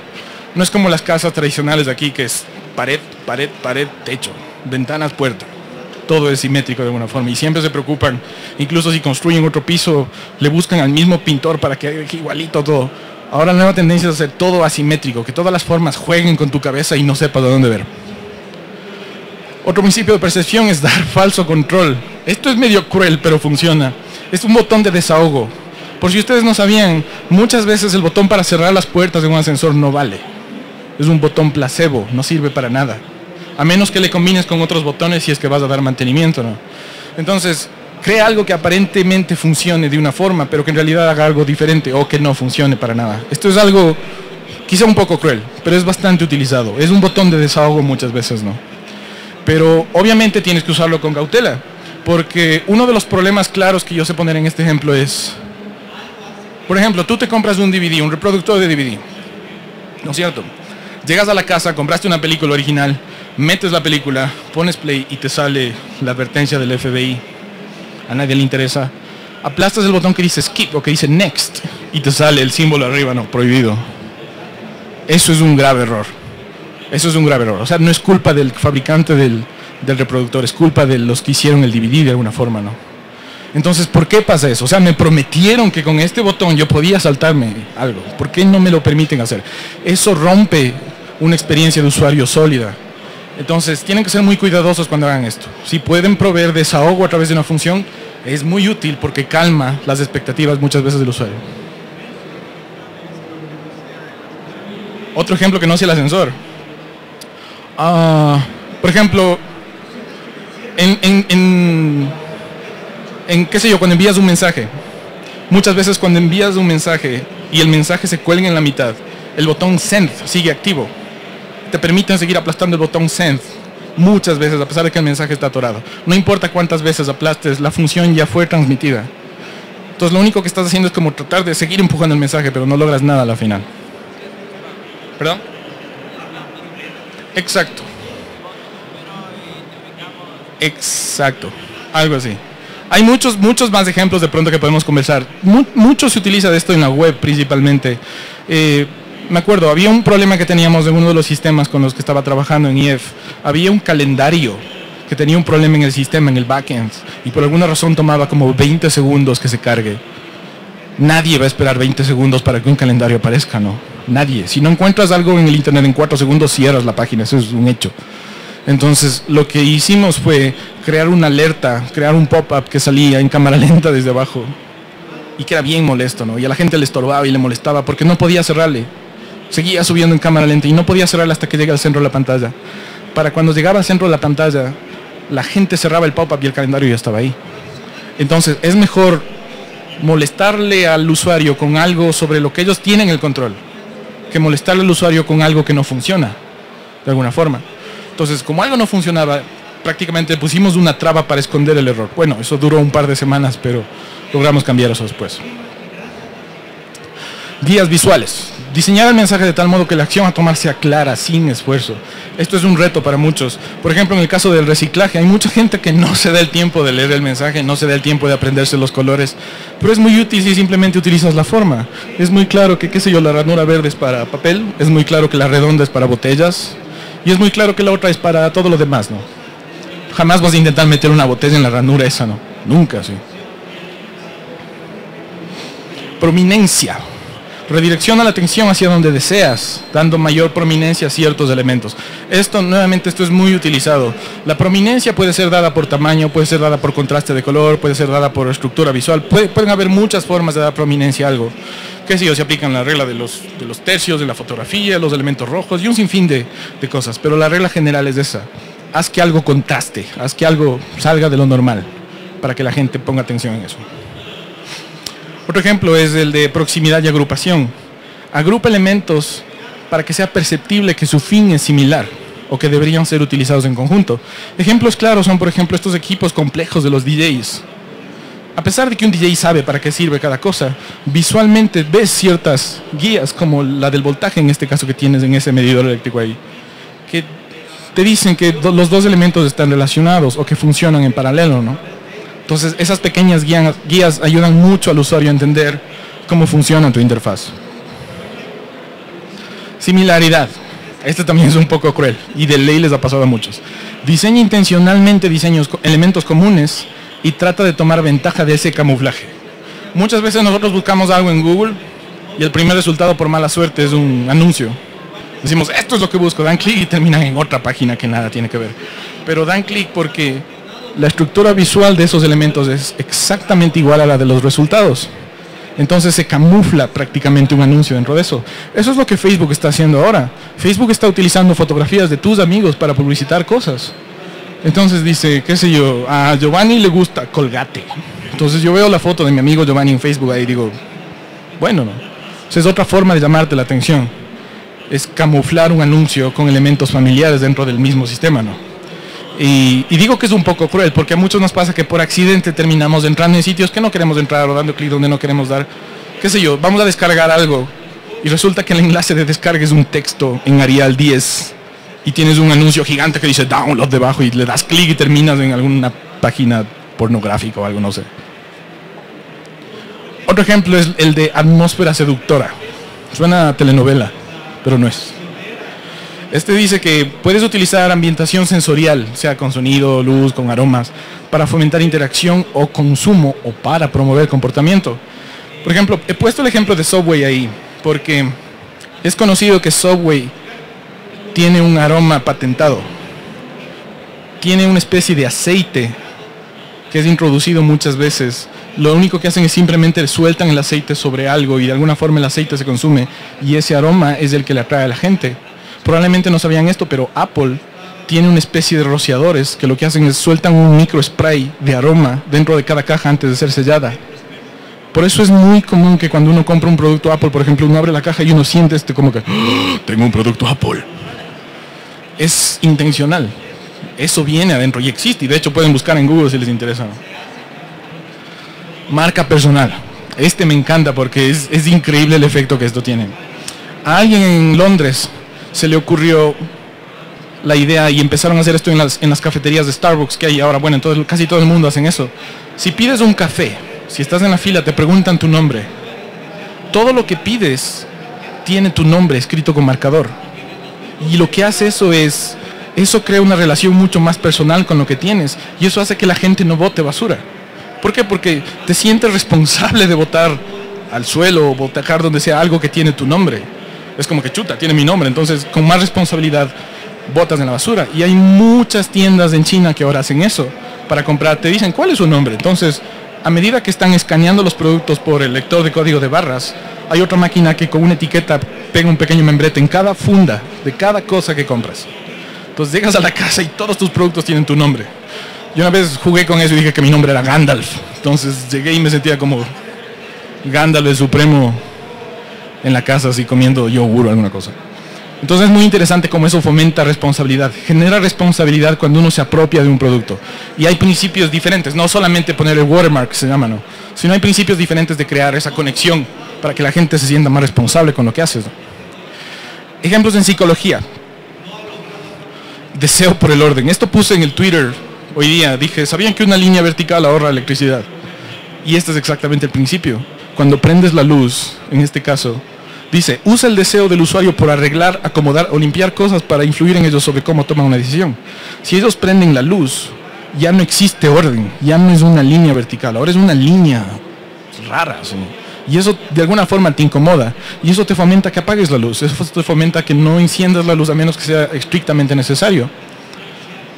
No es como las casas tradicionales de aquí que es pared, pared, pared, techo, ventanas, puerta. Todo es simétrico de alguna forma y siempre se preocupan, incluso si construyen otro piso, le buscan al mismo pintor para que haga igualito todo. Ahora la nueva tendencia es hacer todo asimétrico, que todas las formas jueguen con tu cabeza y no sepas de dónde ver. Otro principio de percepción es dar [laughs] falso control. Esto es medio cruel, pero funciona. Es un botón de desahogo. Por si ustedes no sabían, muchas veces el botón para cerrar las puertas de un ascensor no vale. Es un botón placebo, no sirve para nada. A menos que le combines con otros botones si es que vas a dar mantenimiento, ¿no? Entonces, crea algo que aparentemente funcione de una forma, pero que en realidad haga algo diferente o que no funcione para nada. Esto es algo quizá un poco cruel, pero es bastante utilizado. Es un botón de desahogo muchas veces, ¿no? Pero obviamente tienes que usarlo con cautela, porque uno de los problemas claros que yo sé poner en este ejemplo es, por ejemplo, tú te compras un DVD, un reproductor de DVD, ¿no es cierto? Llegas a la casa, compraste una película original, metes la película, pones play y te sale la advertencia del FBI. A nadie le interesa. Aplastas el botón que dice skip o que dice next y te sale el símbolo arriba, no, prohibido. Eso es un grave error. Eso es un grave error. O sea, no es culpa del fabricante del, reproductor, es culpa de los que hicieron el DVD de alguna forma, ¿no? Entonces, ¿por qué pasa eso? O sea, me prometieron que con este botón yo podía saltarme algo. ¿Por qué no me lo permiten hacer? Eso rompe una experiencia de usuario sólida. Entonces, tienen que ser muy cuidadosos cuando hagan esto. Si pueden proveer desahogo a través de una función, es muy útil porque calma las expectativas muchas veces del usuario. Otro ejemplo que no sea el ascensor. Ah, por ejemplo, en, en, qué sé yo, cuando envías un mensaje, muchas veces cuando envías un mensaje y el mensaje se cuelga en la mitad, el botón send sigue activo. Te permiten seguir aplastando el botón send muchas veces, a pesar de que el mensaje está atorado. No importa cuántas veces aplastes, la función ya fue transmitida. Entonces lo único que estás haciendo es como tratar de seguir empujando el mensaje, pero no logras nada a la final. ¿Perdón? Exacto. Exacto. Algo así. Hay muchos, muchos más ejemplos de pronto que podemos conversar. mucho se utiliza de esto en la web principalmente. Eh, me acuerdo, había un problema que teníamos en uno de los sistemas con los que estaba trabajando en IEF. Había un calendario que tenía un problema en el sistema, en el backend, y por alguna razón tomaba como 20 segundos que se cargue. Nadie va a esperar 20 segundos para que un calendario aparezca, ¿no? Nadie. Si no encuentras algo en el Internet en 4 segundos, cierras la página, eso es un hecho. Entonces, lo que hicimos fue crear una alerta, crear un pop-up que salía en cámara [laughs] lenta desde abajo y que era bien molesto, ¿no? Y a la gente le estorbaba y le molestaba porque no podía cerrarle. Seguía subiendo en cámara lenta y no podía cerrarle hasta que llegue al centro de la pantalla. Para cuando llegaba al centro de la pantalla, la gente cerraba el pop-up y el calendario ya estaba ahí. Entonces, es mejor molestarle al usuario con algo sobre lo que ellos tienen el control que molestarle al usuario con algo que no funciona, de alguna forma. Entonces, como algo no funcionaba, prácticamente pusimos una traba para esconder el error. Bueno, eso duró un par de semanas, pero logramos cambiar eso después. Guías visuales. Diseñar el mensaje de tal modo que la acción a tomar sea clara, sin esfuerzo. Esto es un reto para muchos. Por ejemplo, en el caso del reciclaje, hay mucha gente que no se da el tiempo de leer el mensaje, no se da el tiempo de aprenderse los colores, pero es muy útil si simplemente utilizas la forma. Es muy claro que, qué sé yo, la ranura verde es para papel, es muy claro que la redonda es para botellas, y es muy claro que la otra es para todo lo demás, ¿no? Jamás vas a intentar meter una botella en la ranura esa, ¿no? Nunca, sí. Prominencia. Redirecciona la atención hacia donde deseas, dando mayor prominencia a ciertos elementos. Esto, nuevamente, esto es muy utilizado. La prominencia puede ser dada por tamaño, puede ser dada por contraste de color, puede ser dada por estructura visual. pueden haber muchas formas de dar prominencia a algo. Que si se aplican la regla de los, de los tercios, de la fotografía, los elementos rojos y un sinfín de, de cosas. Pero la regla general es esa. Haz que algo contraste, haz que algo salga de lo normal, para que la gente ponga atención en eso. Otro ejemplo es el de proximidad y agrupación. Agrupa elementos para que sea perceptible que su fin es similar o que deberían ser utilizados en conjunto. Ejemplos claros son, por ejemplo, estos equipos complejos de los DJs. A pesar de que un DJ sabe para qué sirve cada cosa, visualmente ves ciertas guías, como la del voltaje en este caso que tienes en ese medidor eléctrico ahí, que te dicen que los dos elementos están relacionados o que funcionan en paralelo, ¿no? Entonces, esas pequeñas guías, ayudan mucho al usuario a entender cómo funciona tu interfaz. Similaridad. Este también es un poco cruel y de ley les ha pasado a muchos. Diseña intencionalmente diseños, elementos comunes y trata de tomar ventaja de ese camuflaje. Muchas veces nosotros buscamos algo en Google y el primer resultado por mala suerte es un anuncio. Decimos, esto es lo que busco, dan clic y terminan en otra página que nada tiene que ver. Pero dan clic porque la estructura visual de esos elementos es exactamente igual a la de los resultados. Entonces se camufla prácticamente un anuncio dentro de eso. Eso es lo que Facebook está haciendo ahora. Facebook está utilizando fotografías de tus amigos para publicitar cosas. Entonces dice, qué sé yo, a Giovanni le gusta Colgate. Entonces yo veo la foto de mi amigo Giovanni en Facebook ahí y digo, bueno, ¿no? es otra forma de llamarte la atención. Es camuflar un anuncio con elementos familiares dentro del mismo sistema, ¿no? Y, digo que es un poco cruel, porque a muchos nos pasa que por accidente terminamos entrando en sitios que no queremos entrar o dando clic donde no queremos dar. Qué sé yo, vamos a descargar algo y resulta que el enlace de descarga es un texto en Arial 10 y tienes un anuncio gigante que dice download debajo y le das clic y terminas en alguna página pornográfica o algo, no sé. Otro ejemplo es el de atmósfera seductora. Suena a telenovela, pero no es. Este dice que puedes utilizar ambientación sensorial, sea con sonido, luz, con aromas, para fomentar interacción o consumo o para promover comportamiento. Por ejemplo, he puesto el ejemplo de Subway ahí, porque es conocido que Subway tiene un aroma patentado. Tiene una especie de aceite que es introducido muchas veces. Lo único que hacen es simplemente sueltan el aceite sobre algo y de alguna forma el aceite se consume y ese aroma es el que le atrae a la gente probablemente no sabían esto, pero Apple tiene una especie de rociadores que lo que hacen es sueltan un micro spray de aroma dentro de cada caja antes de ser sellada. Por eso es muy común que cuando uno compra un producto Apple, por ejemplo, uno abre la caja y uno siente este como que ¡Ah! tengo un producto Apple. Es intencional. Eso viene adentro y existe. De hecho pueden buscar en Google si les interesa. Marca personal. Este me encanta porque es, es increíble el efecto que esto tiene. Alguien en Londres se le ocurrió la idea y empezaron a hacer esto en las, en las cafeterías de Starbucks que hay ahora. Bueno, en casi todo el mundo hacen eso. Si pides un café, si estás en la fila, te preguntan tu nombre. Todo lo que pides tiene tu nombre escrito con marcador. Y lo que hace eso es, eso crea una relación mucho más personal con lo que tienes. Y eso hace que la gente no vote basura. ¿Por qué? Porque te sientes responsable de votar al suelo o botar donde sea algo que tiene tu nombre. Es como que chuta, tiene mi nombre, entonces con más responsabilidad botas en la basura. Y hay muchas tiendas en China que ahora hacen eso para comprar. Te dicen cuál es su nombre. Entonces, a medida que están escaneando los productos por el lector de código de barras, hay otra máquina que con una etiqueta pega un pequeño membrete en cada funda de cada cosa que compras. Entonces llegas a la casa y todos tus productos tienen tu nombre. Yo una vez jugué con eso y dije que mi nombre era Gandalf. Entonces llegué y me sentía como Gandalf el Supremo en la casa así comiendo yogur o alguna cosa. Entonces es muy interesante cómo eso fomenta responsabilidad, genera responsabilidad cuando uno se apropia de un producto. Y hay principios diferentes, no solamente poner el watermark, se llama, ¿no? sino hay principios diferentes de crear esa conexión para que la gente se sienta más responsable con lo que haces. Ejemplos en psicología. Deseo por el orden. Esto puse en el Twitter hoy día. Dije, ¿sabían que una línea vertical ahorra electricidad? Y este es exactamente el principio. Cuando prendes la luz, en este caso, Dice, usa el deseo del usuario por arreglar, acomodar o limpiar cosas para influir en ellos sobre cómo toman una decisión. Si ellos prenden la luz, ya no existe orden, ya no es una línea vertical, ahora es una línea rara. Y eso de alguna forma te incomoda. Y eso te fomenta que apagues la luz. Eso te fomenta que no enciendas la luz a menos que sea estrictamente necesario.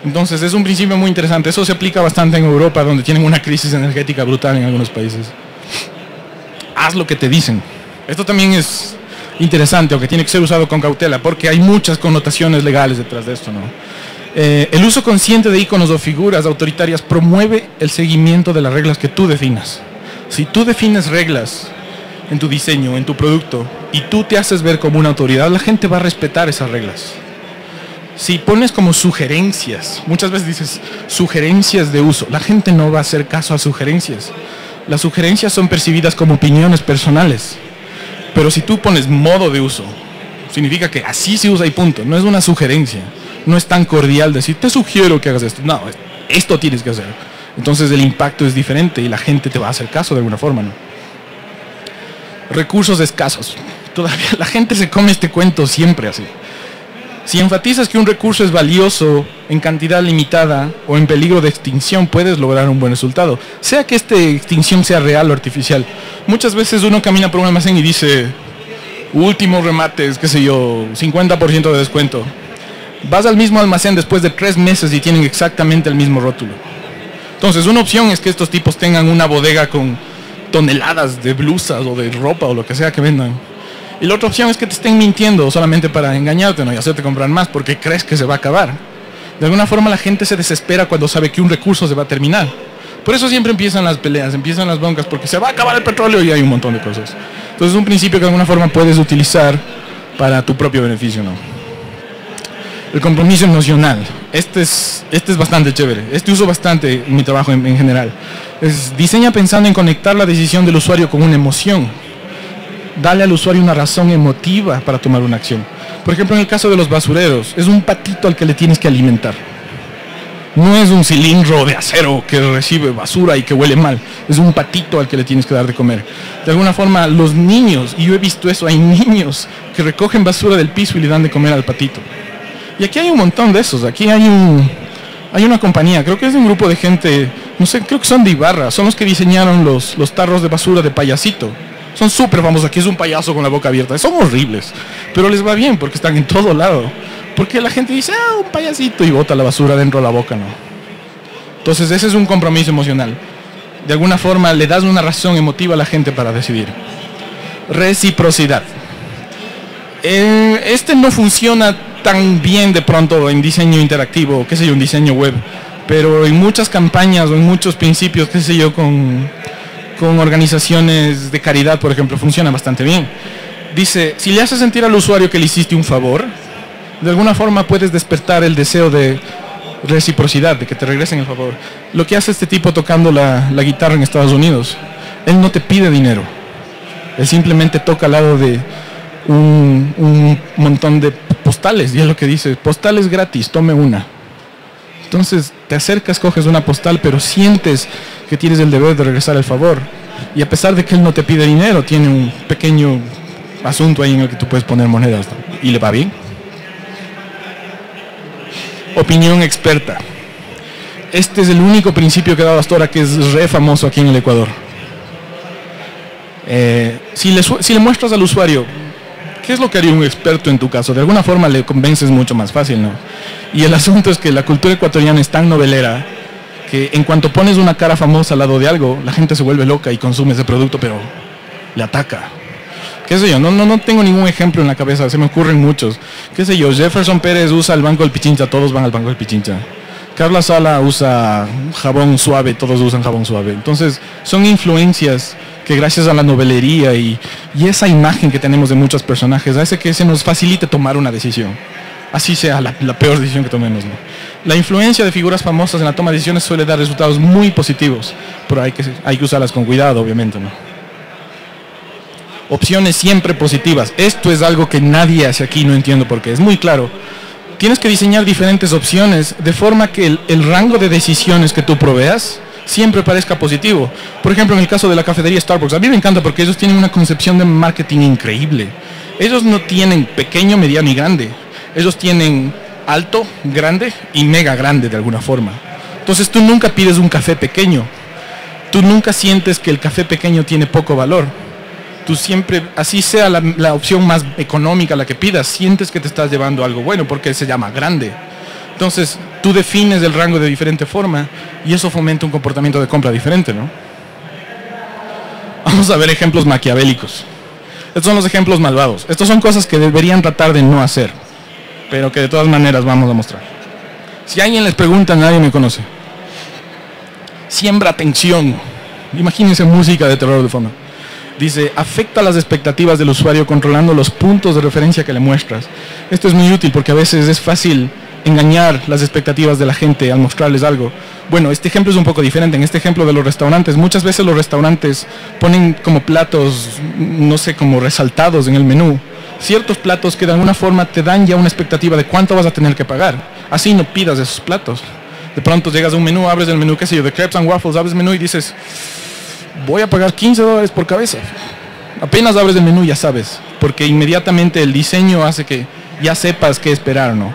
Entonces es un principio muy interesante. Eso se aplica bastante en Europa, donde tienen una crisis energética brutal en algunos países. Haz lo que te dicen. Esto también es interesante o que tiene que ser usado con cautela porque hay muchas connotaciones legales detrás de esto. ¿no? Eh, el uso consciente de iconos o figuras autoritarias promueve el seguimiento de las reglas que tú definas. Si tú defines reglas en tu diseño, en tu producto, y tú te haces ver como una autoridad, la gente va a respetar esas reglas. Si pones como sugerencias, muchas veces dices sugerencias de uso, la gente no va a hacer caso a sugerencias. Las sugerencias son percibidas como opiniones personales. Pero si tú pones modo de uso, significa que así se usa y punto. No es una sugerencia. No es tan cordial decir, te sugiero que hagas esto. No, esto tienes que hacer. Entonces el impacto es diferente y la gente te va a hacer caso de alguna forma. ¿no? Recursos escasos. Todavía la gente se come este cuento siempre así. Si enfatizas que un recurso es valioso en cantidad limitada o en peligro de extinción, puedes lograr un buen resultado. Sea que esta extinción sea real o artificial. Muchas veces uno camina por un almacén y dice, últimos remates, qué sé yo, 50% de descuento. Vas al mismo almacén después de tres meses y tienen exactamente el mismo rótulo. Entonces, una opción es que estos tipos tengan una bodega con toneladas de blusas o de ropa o lo que sea que vendan y la otra opción es que te estén mintiendo solamente para engañarte ¿no? y hacerte comprar más porque crees que se va a acabar. De alguna forma la gente se desespera cuando sabe que un recurso se va a terminar. Por eso siempre empiezan las peleas, empiezan las broncas, porque se va a acabar el petróleo y hay un montón de cosas. Entonces es un principio que de alguna forma puedes utilizar para tu propio beneficio. ¿no? El compromiso emocional. Este es, este es bastante chévere. Este uso bastante en mi trabajo en, en general. Diseña pensando en conectar la decisión del usuario con una emoción dale al usuario una razón emotiva para tomar una acción. Por ejemplo, en el caso de los basureros, es un patito al que le tienes que alimentar. No es un cilindro de acero que recibe basura y que huele mal. Es un patito al que le tienes que dar de comer. De alguna forma, los niños, y yo he visto eso, hay niños que recogen basura del piso y le dan de comer al patito. Y aquí hay un montón de esos. Aquí hay un, hay una compañía, creo que es un grupo de gente, no sé, creo que son de Ibarra, son los que diseñaron los, los tarros de basura de payasito. Son súper famosos. Aquí es un payaso con la boca abierta. Son horribles. Pero les va bien porque están en todo lado. Porque la gente dice, ah, un payasito y bota la basura dentro de la boca, ¿no? Entonces ese es un compromiso emocional. De alguna forma le das una razón emotiva a la gente para decidir. Reciprocidad. Eh, este no funciona tan bien de pronto en diseño interactivo, qué sé yo, un diseño web, pero en muchas campañas o en muchos principios, qué sé yo, con con organizaciones de caridad, por ejemplo, funciona bastante bien. Dice, si le haces sentir al usuario que le hiciste un favor, de alguna forma puedes despertar el deseo de reciprocidad, de que te regresen el favor. Lo que hace este tipo tocando la, guitarra en Estados Unidos, él no te pide dinero, él simplemente toca al lado de un, un montón de postales, y es lo que dice, postales gratis, tome una. Entonces te acercas, coges una postal, pero sientes que tienes el deber de regresar el favor. Y a pesar de que él no te pide dinero, tiene un pequeño asunto ahí en el que tú puedes poner monedas. ¿Y le va bien? Opinión experta. Este es el único principio que he dado hasta que es re famoso aquí en el Ecuador. Eh, si, le, si le muestras al usuario ¿qué es lo que haría un experto en tu caso? De alguna forma le convences mucho más fácil, ¿no? Y el [laughs] asunto es que la cultura ecuatoriana es tan novelera que en cuanto pones una cara famosa al lado de algo, la gente se vuelve loca y consume ese producto, pero le ataca. ¿Qué sé yo? No, no, no tengo ningún ejemplo en la cabeza, se me ocurren muchos. ¿Qué sé yo? Jefferson Pérez usa el Banco del Pichincha, todos van al Banco del Pichincha. Carla Sala usa jabón suave, todos usan jabón suave. Entonces, son influencias que gracias a la novelería y, y esa imagen que tenemos de muchos personajes hace que se nos facilite tomar una decisión así sea la, peor decisión que tomemos. La influencia de figuras famosas en la toma de decisiones suele dar resultados muy positivos, pero hay que, hay que usarlas con cuidado, obviamente. ¿no? Opciones siempre positivas. Esto es algo que nadie hace aquí, no entiendo por qué. Es muy claro. Tienes que diseñar diferentes opciones de forma que el, el rango de decisiones que tú proveas siempre parezca positivo. Por ejemplo, en el caso de la cafetería Starbucks, a mí me encanta porque ellos tienen una concepción de marketing increíble. Ellos no tienen pequeño, mediano y grande ellos tienen alto, grande y mega grande de alguna forma. Entonces tú nunca pides un café pequeño. Tú nunca sientes que el café pequeño tiene poco valor. Tú siempre, así sea la, opción más económica la que pidas, sientes que te estás llevando algo bueno porque se llama grande. Entonces tú defines el rango de diferente forma y eso fomenta un comportamiento de compra diferente, ¿no? Vamos a ver ejemplos maquiavélicos. Estos son los ejemplos malvados. Estos son cosas que deberían tratar de no hacer pero que de todas maneras vamos a mostrar. Si alguien les pregunta, nadie me conoce. Siembra tensión. Imagínense música de terror de fondo. Dice, afecta las expectativas del usuario controlando los puntos de referencia que le muestras. Esto es muy útil porque a veces es fácil engañar las expectativas de la gente al mostrarles algo. Bueno, este ejemplo es un poco diferente. En este ejemplo de los restaurantes, muchas veces los restaurantes ponen como platos, no sé, como resaltados en el menú ciertos platos que de alguna forma te dan ya una expectativa de cuánto vas a tener que pagar. Así no pidas esos platos. De pronto llegas a un menú, abres el menú, qué sé yo, de crepes and waffles, abres el menú y dices, voy a pagar 15 dólares por cabeza. Apenas abres el menú ya sabes, porque inmediatamente el diseño hace que ya sepas qué esperar, ¿no?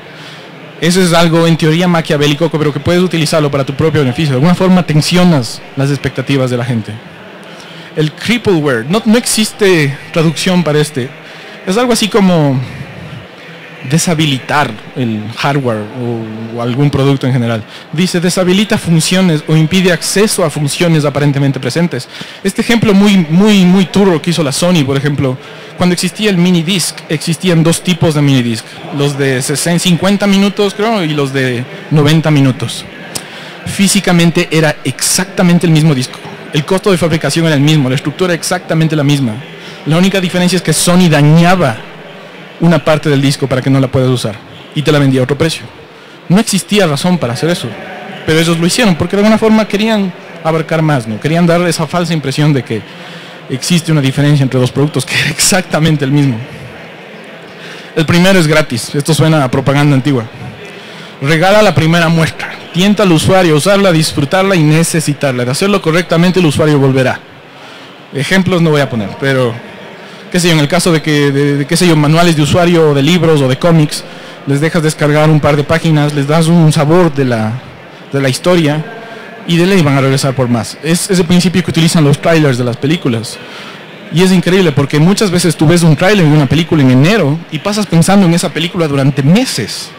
Eso es algo en teoría maquiavélico, pero que puedes utilizarlo para tu propio beneficio. De alguna forma tensionas las expectativas de la gente. El crippleware, no, no existe traducción para este es algo así como deshabilitar el hardware o, algún producto en general. Dice, deshabilita funciones o impide acceso a funciones aparentemente presentes. Este ejemplo muy, muy, muy turro que hizo la Sony, por ejemplo, cuando existía el mini disc, existían dos tipos de mini disc, los de 50 minutos creo y los de 90 minutos. Físicamente era exactamente el mismo disco. El costo de fabricación era el mismo, la estructura exactamente la misma la única diferencia es que Sony dañaba una parte del disco para que no la puedas usar y te la vendía a otro precio. No existía razón para hacer eso, pero ellos lo hicieron porque de alguna forma querían abarcar más, ¿no? Querían dar esa falsa impresión de que existe una diferencia entre dos productos que es [laughs] exactamente el mismo. El primero es gratis, esto suena a propaganda antigua. Regala la primera muestra, tienta al usuario a usarla, disfrutarla y necesitarla. De hacerlo correctamente el usuario volverá. Ejemplos no voy a poner, pero qué sé yo, en el caso de que, de, qué sé yo, manuales de usuario de libros o de cómics, les dejas descargar un par de páginas, les das un sabor de la, de la historia y de ley van a regresar por más. Es ese principio que utilizan los trailers de las películas. Y es increíble porque muchas veces tú ves un trailer de una película en enero y pasas pensando en esa película durante meses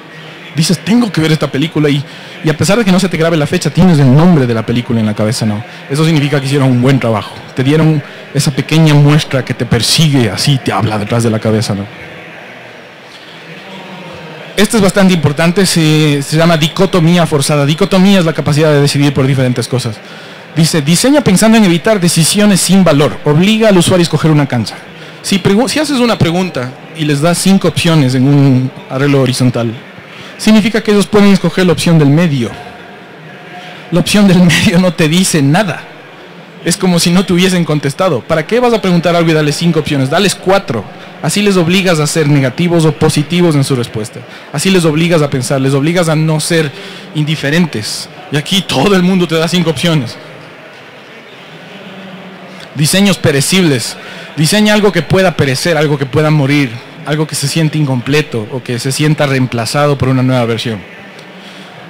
dices, tengo que ver esta película y, y, a pesar de que no se te grabe la fecha, tienes el nombre de la película en la cabeza, ¿no? Eso significa que hicieron un buen trabajo. Te dieron esa pequeña muestra que te persigue, así te habla detrás de la cabeza, ¿no? Esto es bastante importante, se, se llama dicotomía forzada. Dicotomía es la capacidad de decidir por diferentes cosas. Dice, diseña pensando en evitar decisiones sin valor. Obliga al usuario a escoger una cancha. Si, si haces una pregunta y les das cinco opciones en un arreglo horizontal, significa que ellos pueden escoger la opción del medio. La opción del [laughs] medio no te dice nada. Es como si no te hubiesen contestado. ¿Para qué vas a preguntar algo y darles cinco opciones? Dales cuatro. Así les obligas a ser negativos o positivos en su respuesta. Así les obligas a pensar, les obligas a no ser indiferentes. Y aquí todo el mundo te da cinco opciones. Diseños perecibles. Diseña algo que pueda perecer, algo que pueda morir algo que se siente incompleto o que se sienta reemplazado por una nueva versión.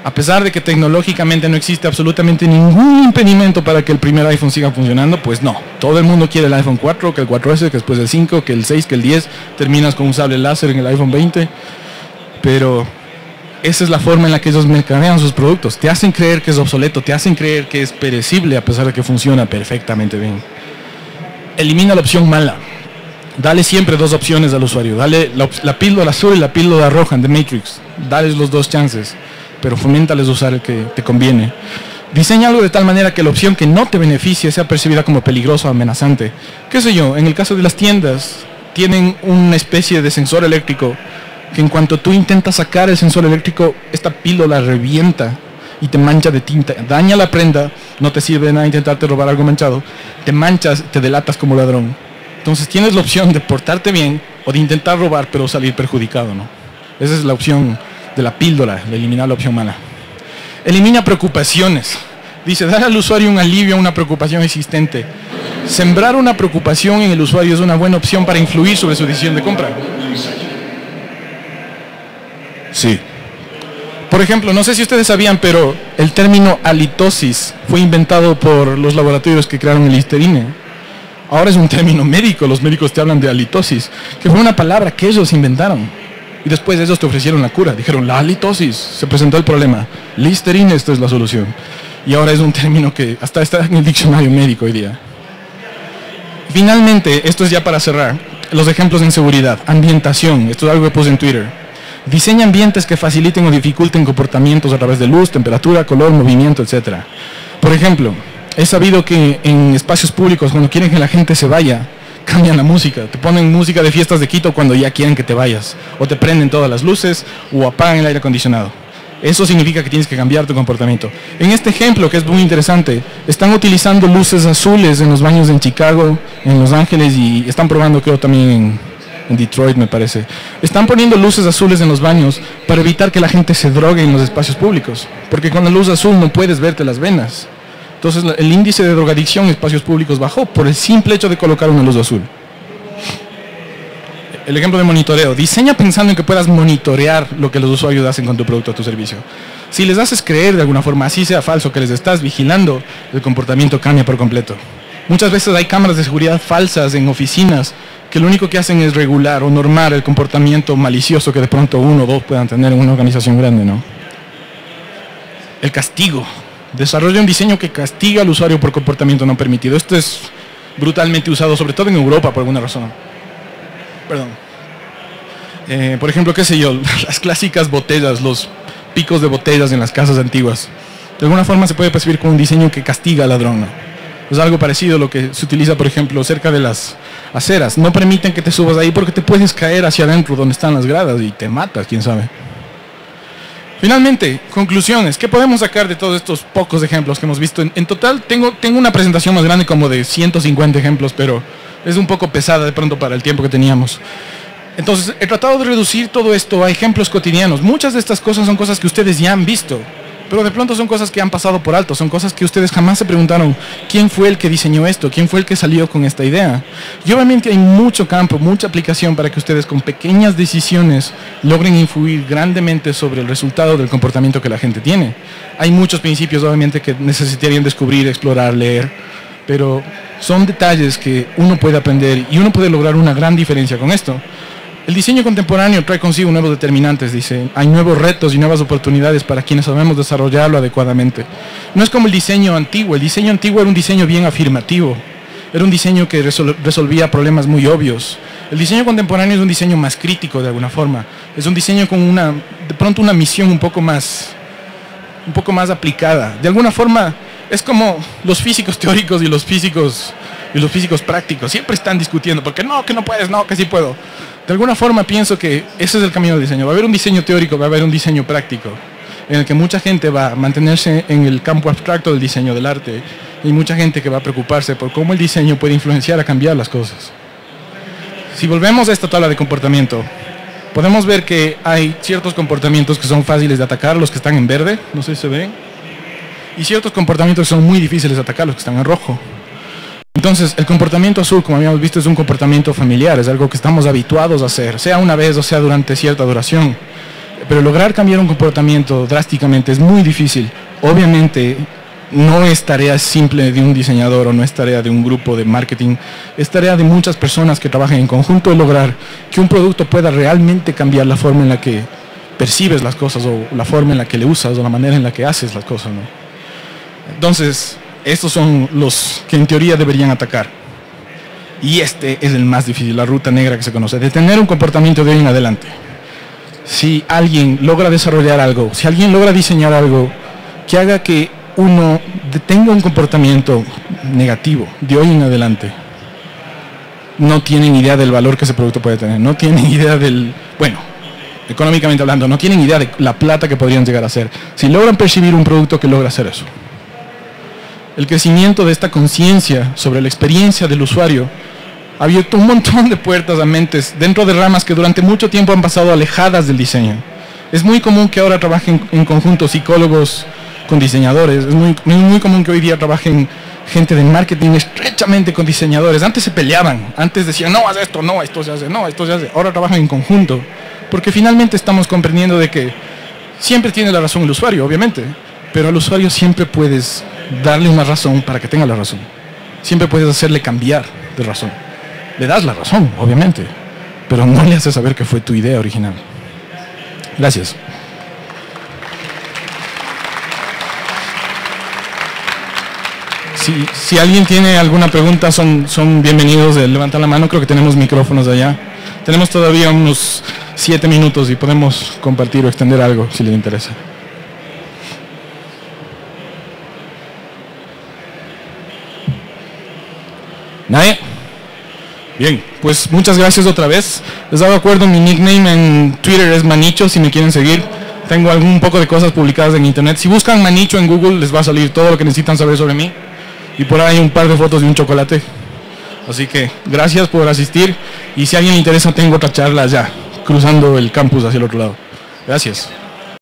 A pesar de que tecnológicamente no existe absolutamente ningún impedimento para que el primer iPhone siga funcionando, pues no. Todo el mundo quiere el iPhone 4, que el 4S, que después el 5, que el 6, que el 10. Terminas con un sable láser en el iPhone 20. Pero esa es la forma en la que ellos mercadean sus productos. Te hacen creer que es obsoleto, te hacen creer que es perecible a pesar de que funciona perfectamente bien. Elimina la opción mala. Dale siempre dos opciones al usuario. Dale la, píldora azul y la píldora roja en The Matrix. Dale los dos chances, pero foméntales usar el que te conviene. Diseña algo de tal manera que la opción que no te beneficie sea percibida como peligrosa o amenazante. ¿Qué sé yo? En el caso de las tiendas, tienen una especie de sensor eléctrico que en cuanto tú intentas sacar el sensor eléctrico, esta píldora revienta y te mancha de tinta, daña la prenda, no te sirve nada intentarte robar algo manchado, te manchas, te delatas como ladrón. Entonces tienes la opción de portarte bien o de intentar robar pero salir perjudicado, ¿no? Esa es la opción de la píldora, de eliminar la opción mala. Elimina preocupaciones. Dice, dar al usuario un alivio a una preocupación existente. Sembrar una preocupación en el usuario es una buena opción para influir sobre su decisión de compra. Sí. Por ejemplo, no sé si ustedes sabían, pero el término halitosis fue inventado por los laboratorios que crearon el Listerine Ahora es un término médico, los médicos te hablan de halitosis, que fue una palabra que ellos inventaron. Y después ellos te ofrecieron la cura. Dijeron, la halitosis, se presentó el problema. Listerine, esto es la solución. Y ahora es un término que hasta está en el diccionario médico hoy día. Finalmente, esto es ya para cerrar, los ejemplos en seguridad. Ambientación, esto es algo que puse en Twitter. Diseña ambientes que faciliten o dificulten comportamientos a través de luz, temperatura, color, movimiento, etc. Por ejemplo, He sabido que en espacios públicos, cuando quieren que la gente se vaya, cambian la música. Te ponen música de fiestas de Quito cuando ya quieren que te vayas. O te prenden todas las luces o apagan el aire acondicionado. Eso significa que tienes que cambiar tu comportamiento. En este ejemplo, que es muy interesante, están utilizando luces azules en los baños en Chicago, en Los Ángeles y están probando, creo, también en, en Detroit, me parece. Están poniendo luces azules en los baños para evitar que la gente se drogue en los espacios públicos. Porque con la luz azul no puedes verte las venas. Entonces el índice de drogadicción en espacios públicos bajó por el simple hecho de colocar una luz azul. El ejemplo de monitoreo. Diseña pensando en que puedas monitorear lo que los usuarios hacen con tu producto o tu servicio. Si les haces creer de alguna forma, así sea falso, que les estás vigilando, el comportamiento cambia por completo. Muchas veces hay cámaras de seguridad falsas en oficinas que lo único que hacen es regular o normar el comportamiento malicioso que de pronto uno o dos puedan tener en una organización grande, ¿no? El castigo. Desarrolla un diseño que castiga al usuario por comportamiento no permitido. Esto es brutalmente usado, sobre todo en Europa, por alguna razón. Perdón. Eh, por ejemplo, qué sé yo, [laughs] las clásicas botellas, los picos de botellas en las casas antiguas. De alguna forma se puede percibir como un diseño que castiga al ladrón. Es algo parecido a lo que se utiliza, por ejemplo, cerca de las aceras. No permiten que te subas ahí porque te puedes caer hacia adentro donde están las gradas y te matas, quién sabe. Finalmente, conclusiones. ¿Qué podemos sacar de todos estos pocos ejemplos que hemos visto? En, total, tengo, tengo una presentación más grande como de 150 ejemplos, pero es un poco pesada de pronto para el tiempo que teníamos. Entonces, he tratado de reducir todo esto a ejemplos cotidianos. Muchas de estas cosas son cosas que ustedes ya han visto. Pero de pronto son cosas que han pasado por alto, son cosas que ustedes jamás se preguntaron quién fue el que diseñó esto, quién fue el que salió con esta idea. Y obviamente hay mucho campo, mucha aplicación para que ustedes con pequeñas decisiones logren influir grandemente sobre el resultado del comportamiento que la gente tiene. Hay muchos principios obviamente que necesitarían descubrir, explorar, leer, pero son detalles que uno puede aprender y uno puede lograr una gran diferencia con esto. El diseño contemporáneo trae consigo nuevos determinantes, dice. Hay nuevos retos y nuevas oportunidades para quienes sabemos desarrollarlo adecuadamente. No es como el diseño antiguo. El diseño antiguo era un diseño bien afirmativo. Era un diseño que resolvía problemas muy obvios. El diseño contemporáneo es un diseño más crítico de alguna forma. Es un diseño con una, de pronto una misión un poco más, un poco más aplicada. De alguna forma es como los físicos teóricos y los físicos y los físicos prácticos siempre están discutiendo porque no, que no puedes, no, que sí puedo de alguna forma pienso que ese es el camino del diseño. Va a haber un diseño teórico, va a haber un diseño práctico, en el que mucha gente va a mantenerse en el campo abstracto del diseño del arte y mucha gente que va a preocuparse por cómo el diseño puede influenciar a cambiar las cosas. Si volvemos a esta tabla de comportamiento, podemos ver que hay ciertos comportamientos que son fáciles de atacar, los que están en verde, no sé si se ven, y ciertos comportamientos que son muy difíciles de atacar, los que están en rojo. Entonces, el comportamiento azul, como habíamos visto, es un comportamiento familiar, es algo que estamos habituados a hacer, sea una vez o sea durante cierta duración. Pero lograr cambiar un comportamiento drásticamente es muy difícil. Obviamente no es tarea simple de un diseñador o no es tarea de un grupo de marketing, es tarea de muchas personas que trabajan en conjunto de lograr que un producto pueda realmente cambiar la forma en la que percibes las cosas o la forma en la que le usas o la manera en la que haces las cosas. Entonces, estos son los que en teoría deberían atacar. Y este es el más difícil, la ruta negra que se conoce, de tener un comportamiento de hoy en adelante. Si alguien logra desarrollar algo, si alguien logra diseñar algo que haga que uno tenga un comportamiento negativo de hoy en adelante, no tienen idea del valor que ese producto puede tener, no tienen idea del, bueno, económicamente hablando, no tienen idea de la plata que podrían llegar a hacer si logran percibir un producto que logra hacer eso. El crecimiento de esta conciencia sobre la experiencia del usuario ha abierto un montón de puertas a mentes dentro de ramas que durante mucho tiempo han pasado alejadas del diseño. Es muy común que ahora trabajen en conjunto psicólogos con diseñadores, es muy, muy común que hoy día trabajen gente de marketing estrechamente con diseñadores. Antes se peleaban, antes decían, no, haz esto, no, esto se hace, no, esto se hace. Ahora trabajan en conjunto, porque finalmente estamos comprendiendo de que siempre tiene la razón el usuario, obviamente, pero al usuario siempre puedes darle una razón para que tenga la razón. Siempre puedes hacerle cambiar de razón. Le das la razón, obviamente, pero no le haces saber que fue tu idea original. Gracias. Si, alguien tiene alguna pregunta, son, son bienvenidos de levantar la mano. Creo que tenemos micrófonos allá. Tenemos todavía unos siete minutos y podemos compartir o extender algo si les interesa. ¿Nadie? Bien, pues muchas gracias otra vez. Les hago acuerdo, mi nickname en Twitter es Manicho, si me quieren seguir. Tengo algún poco de cosas publicadas en internet. Si buscan Manicho en Google, les va a salir todo lo que necesitan saber sobre mí. Y por ahí un par de fotos de un chocolate. Así que gracias por asistir. Y si a alguien le interesa, tengo otra charla ya, cruzando el campus hacia el otro lado. Gracias.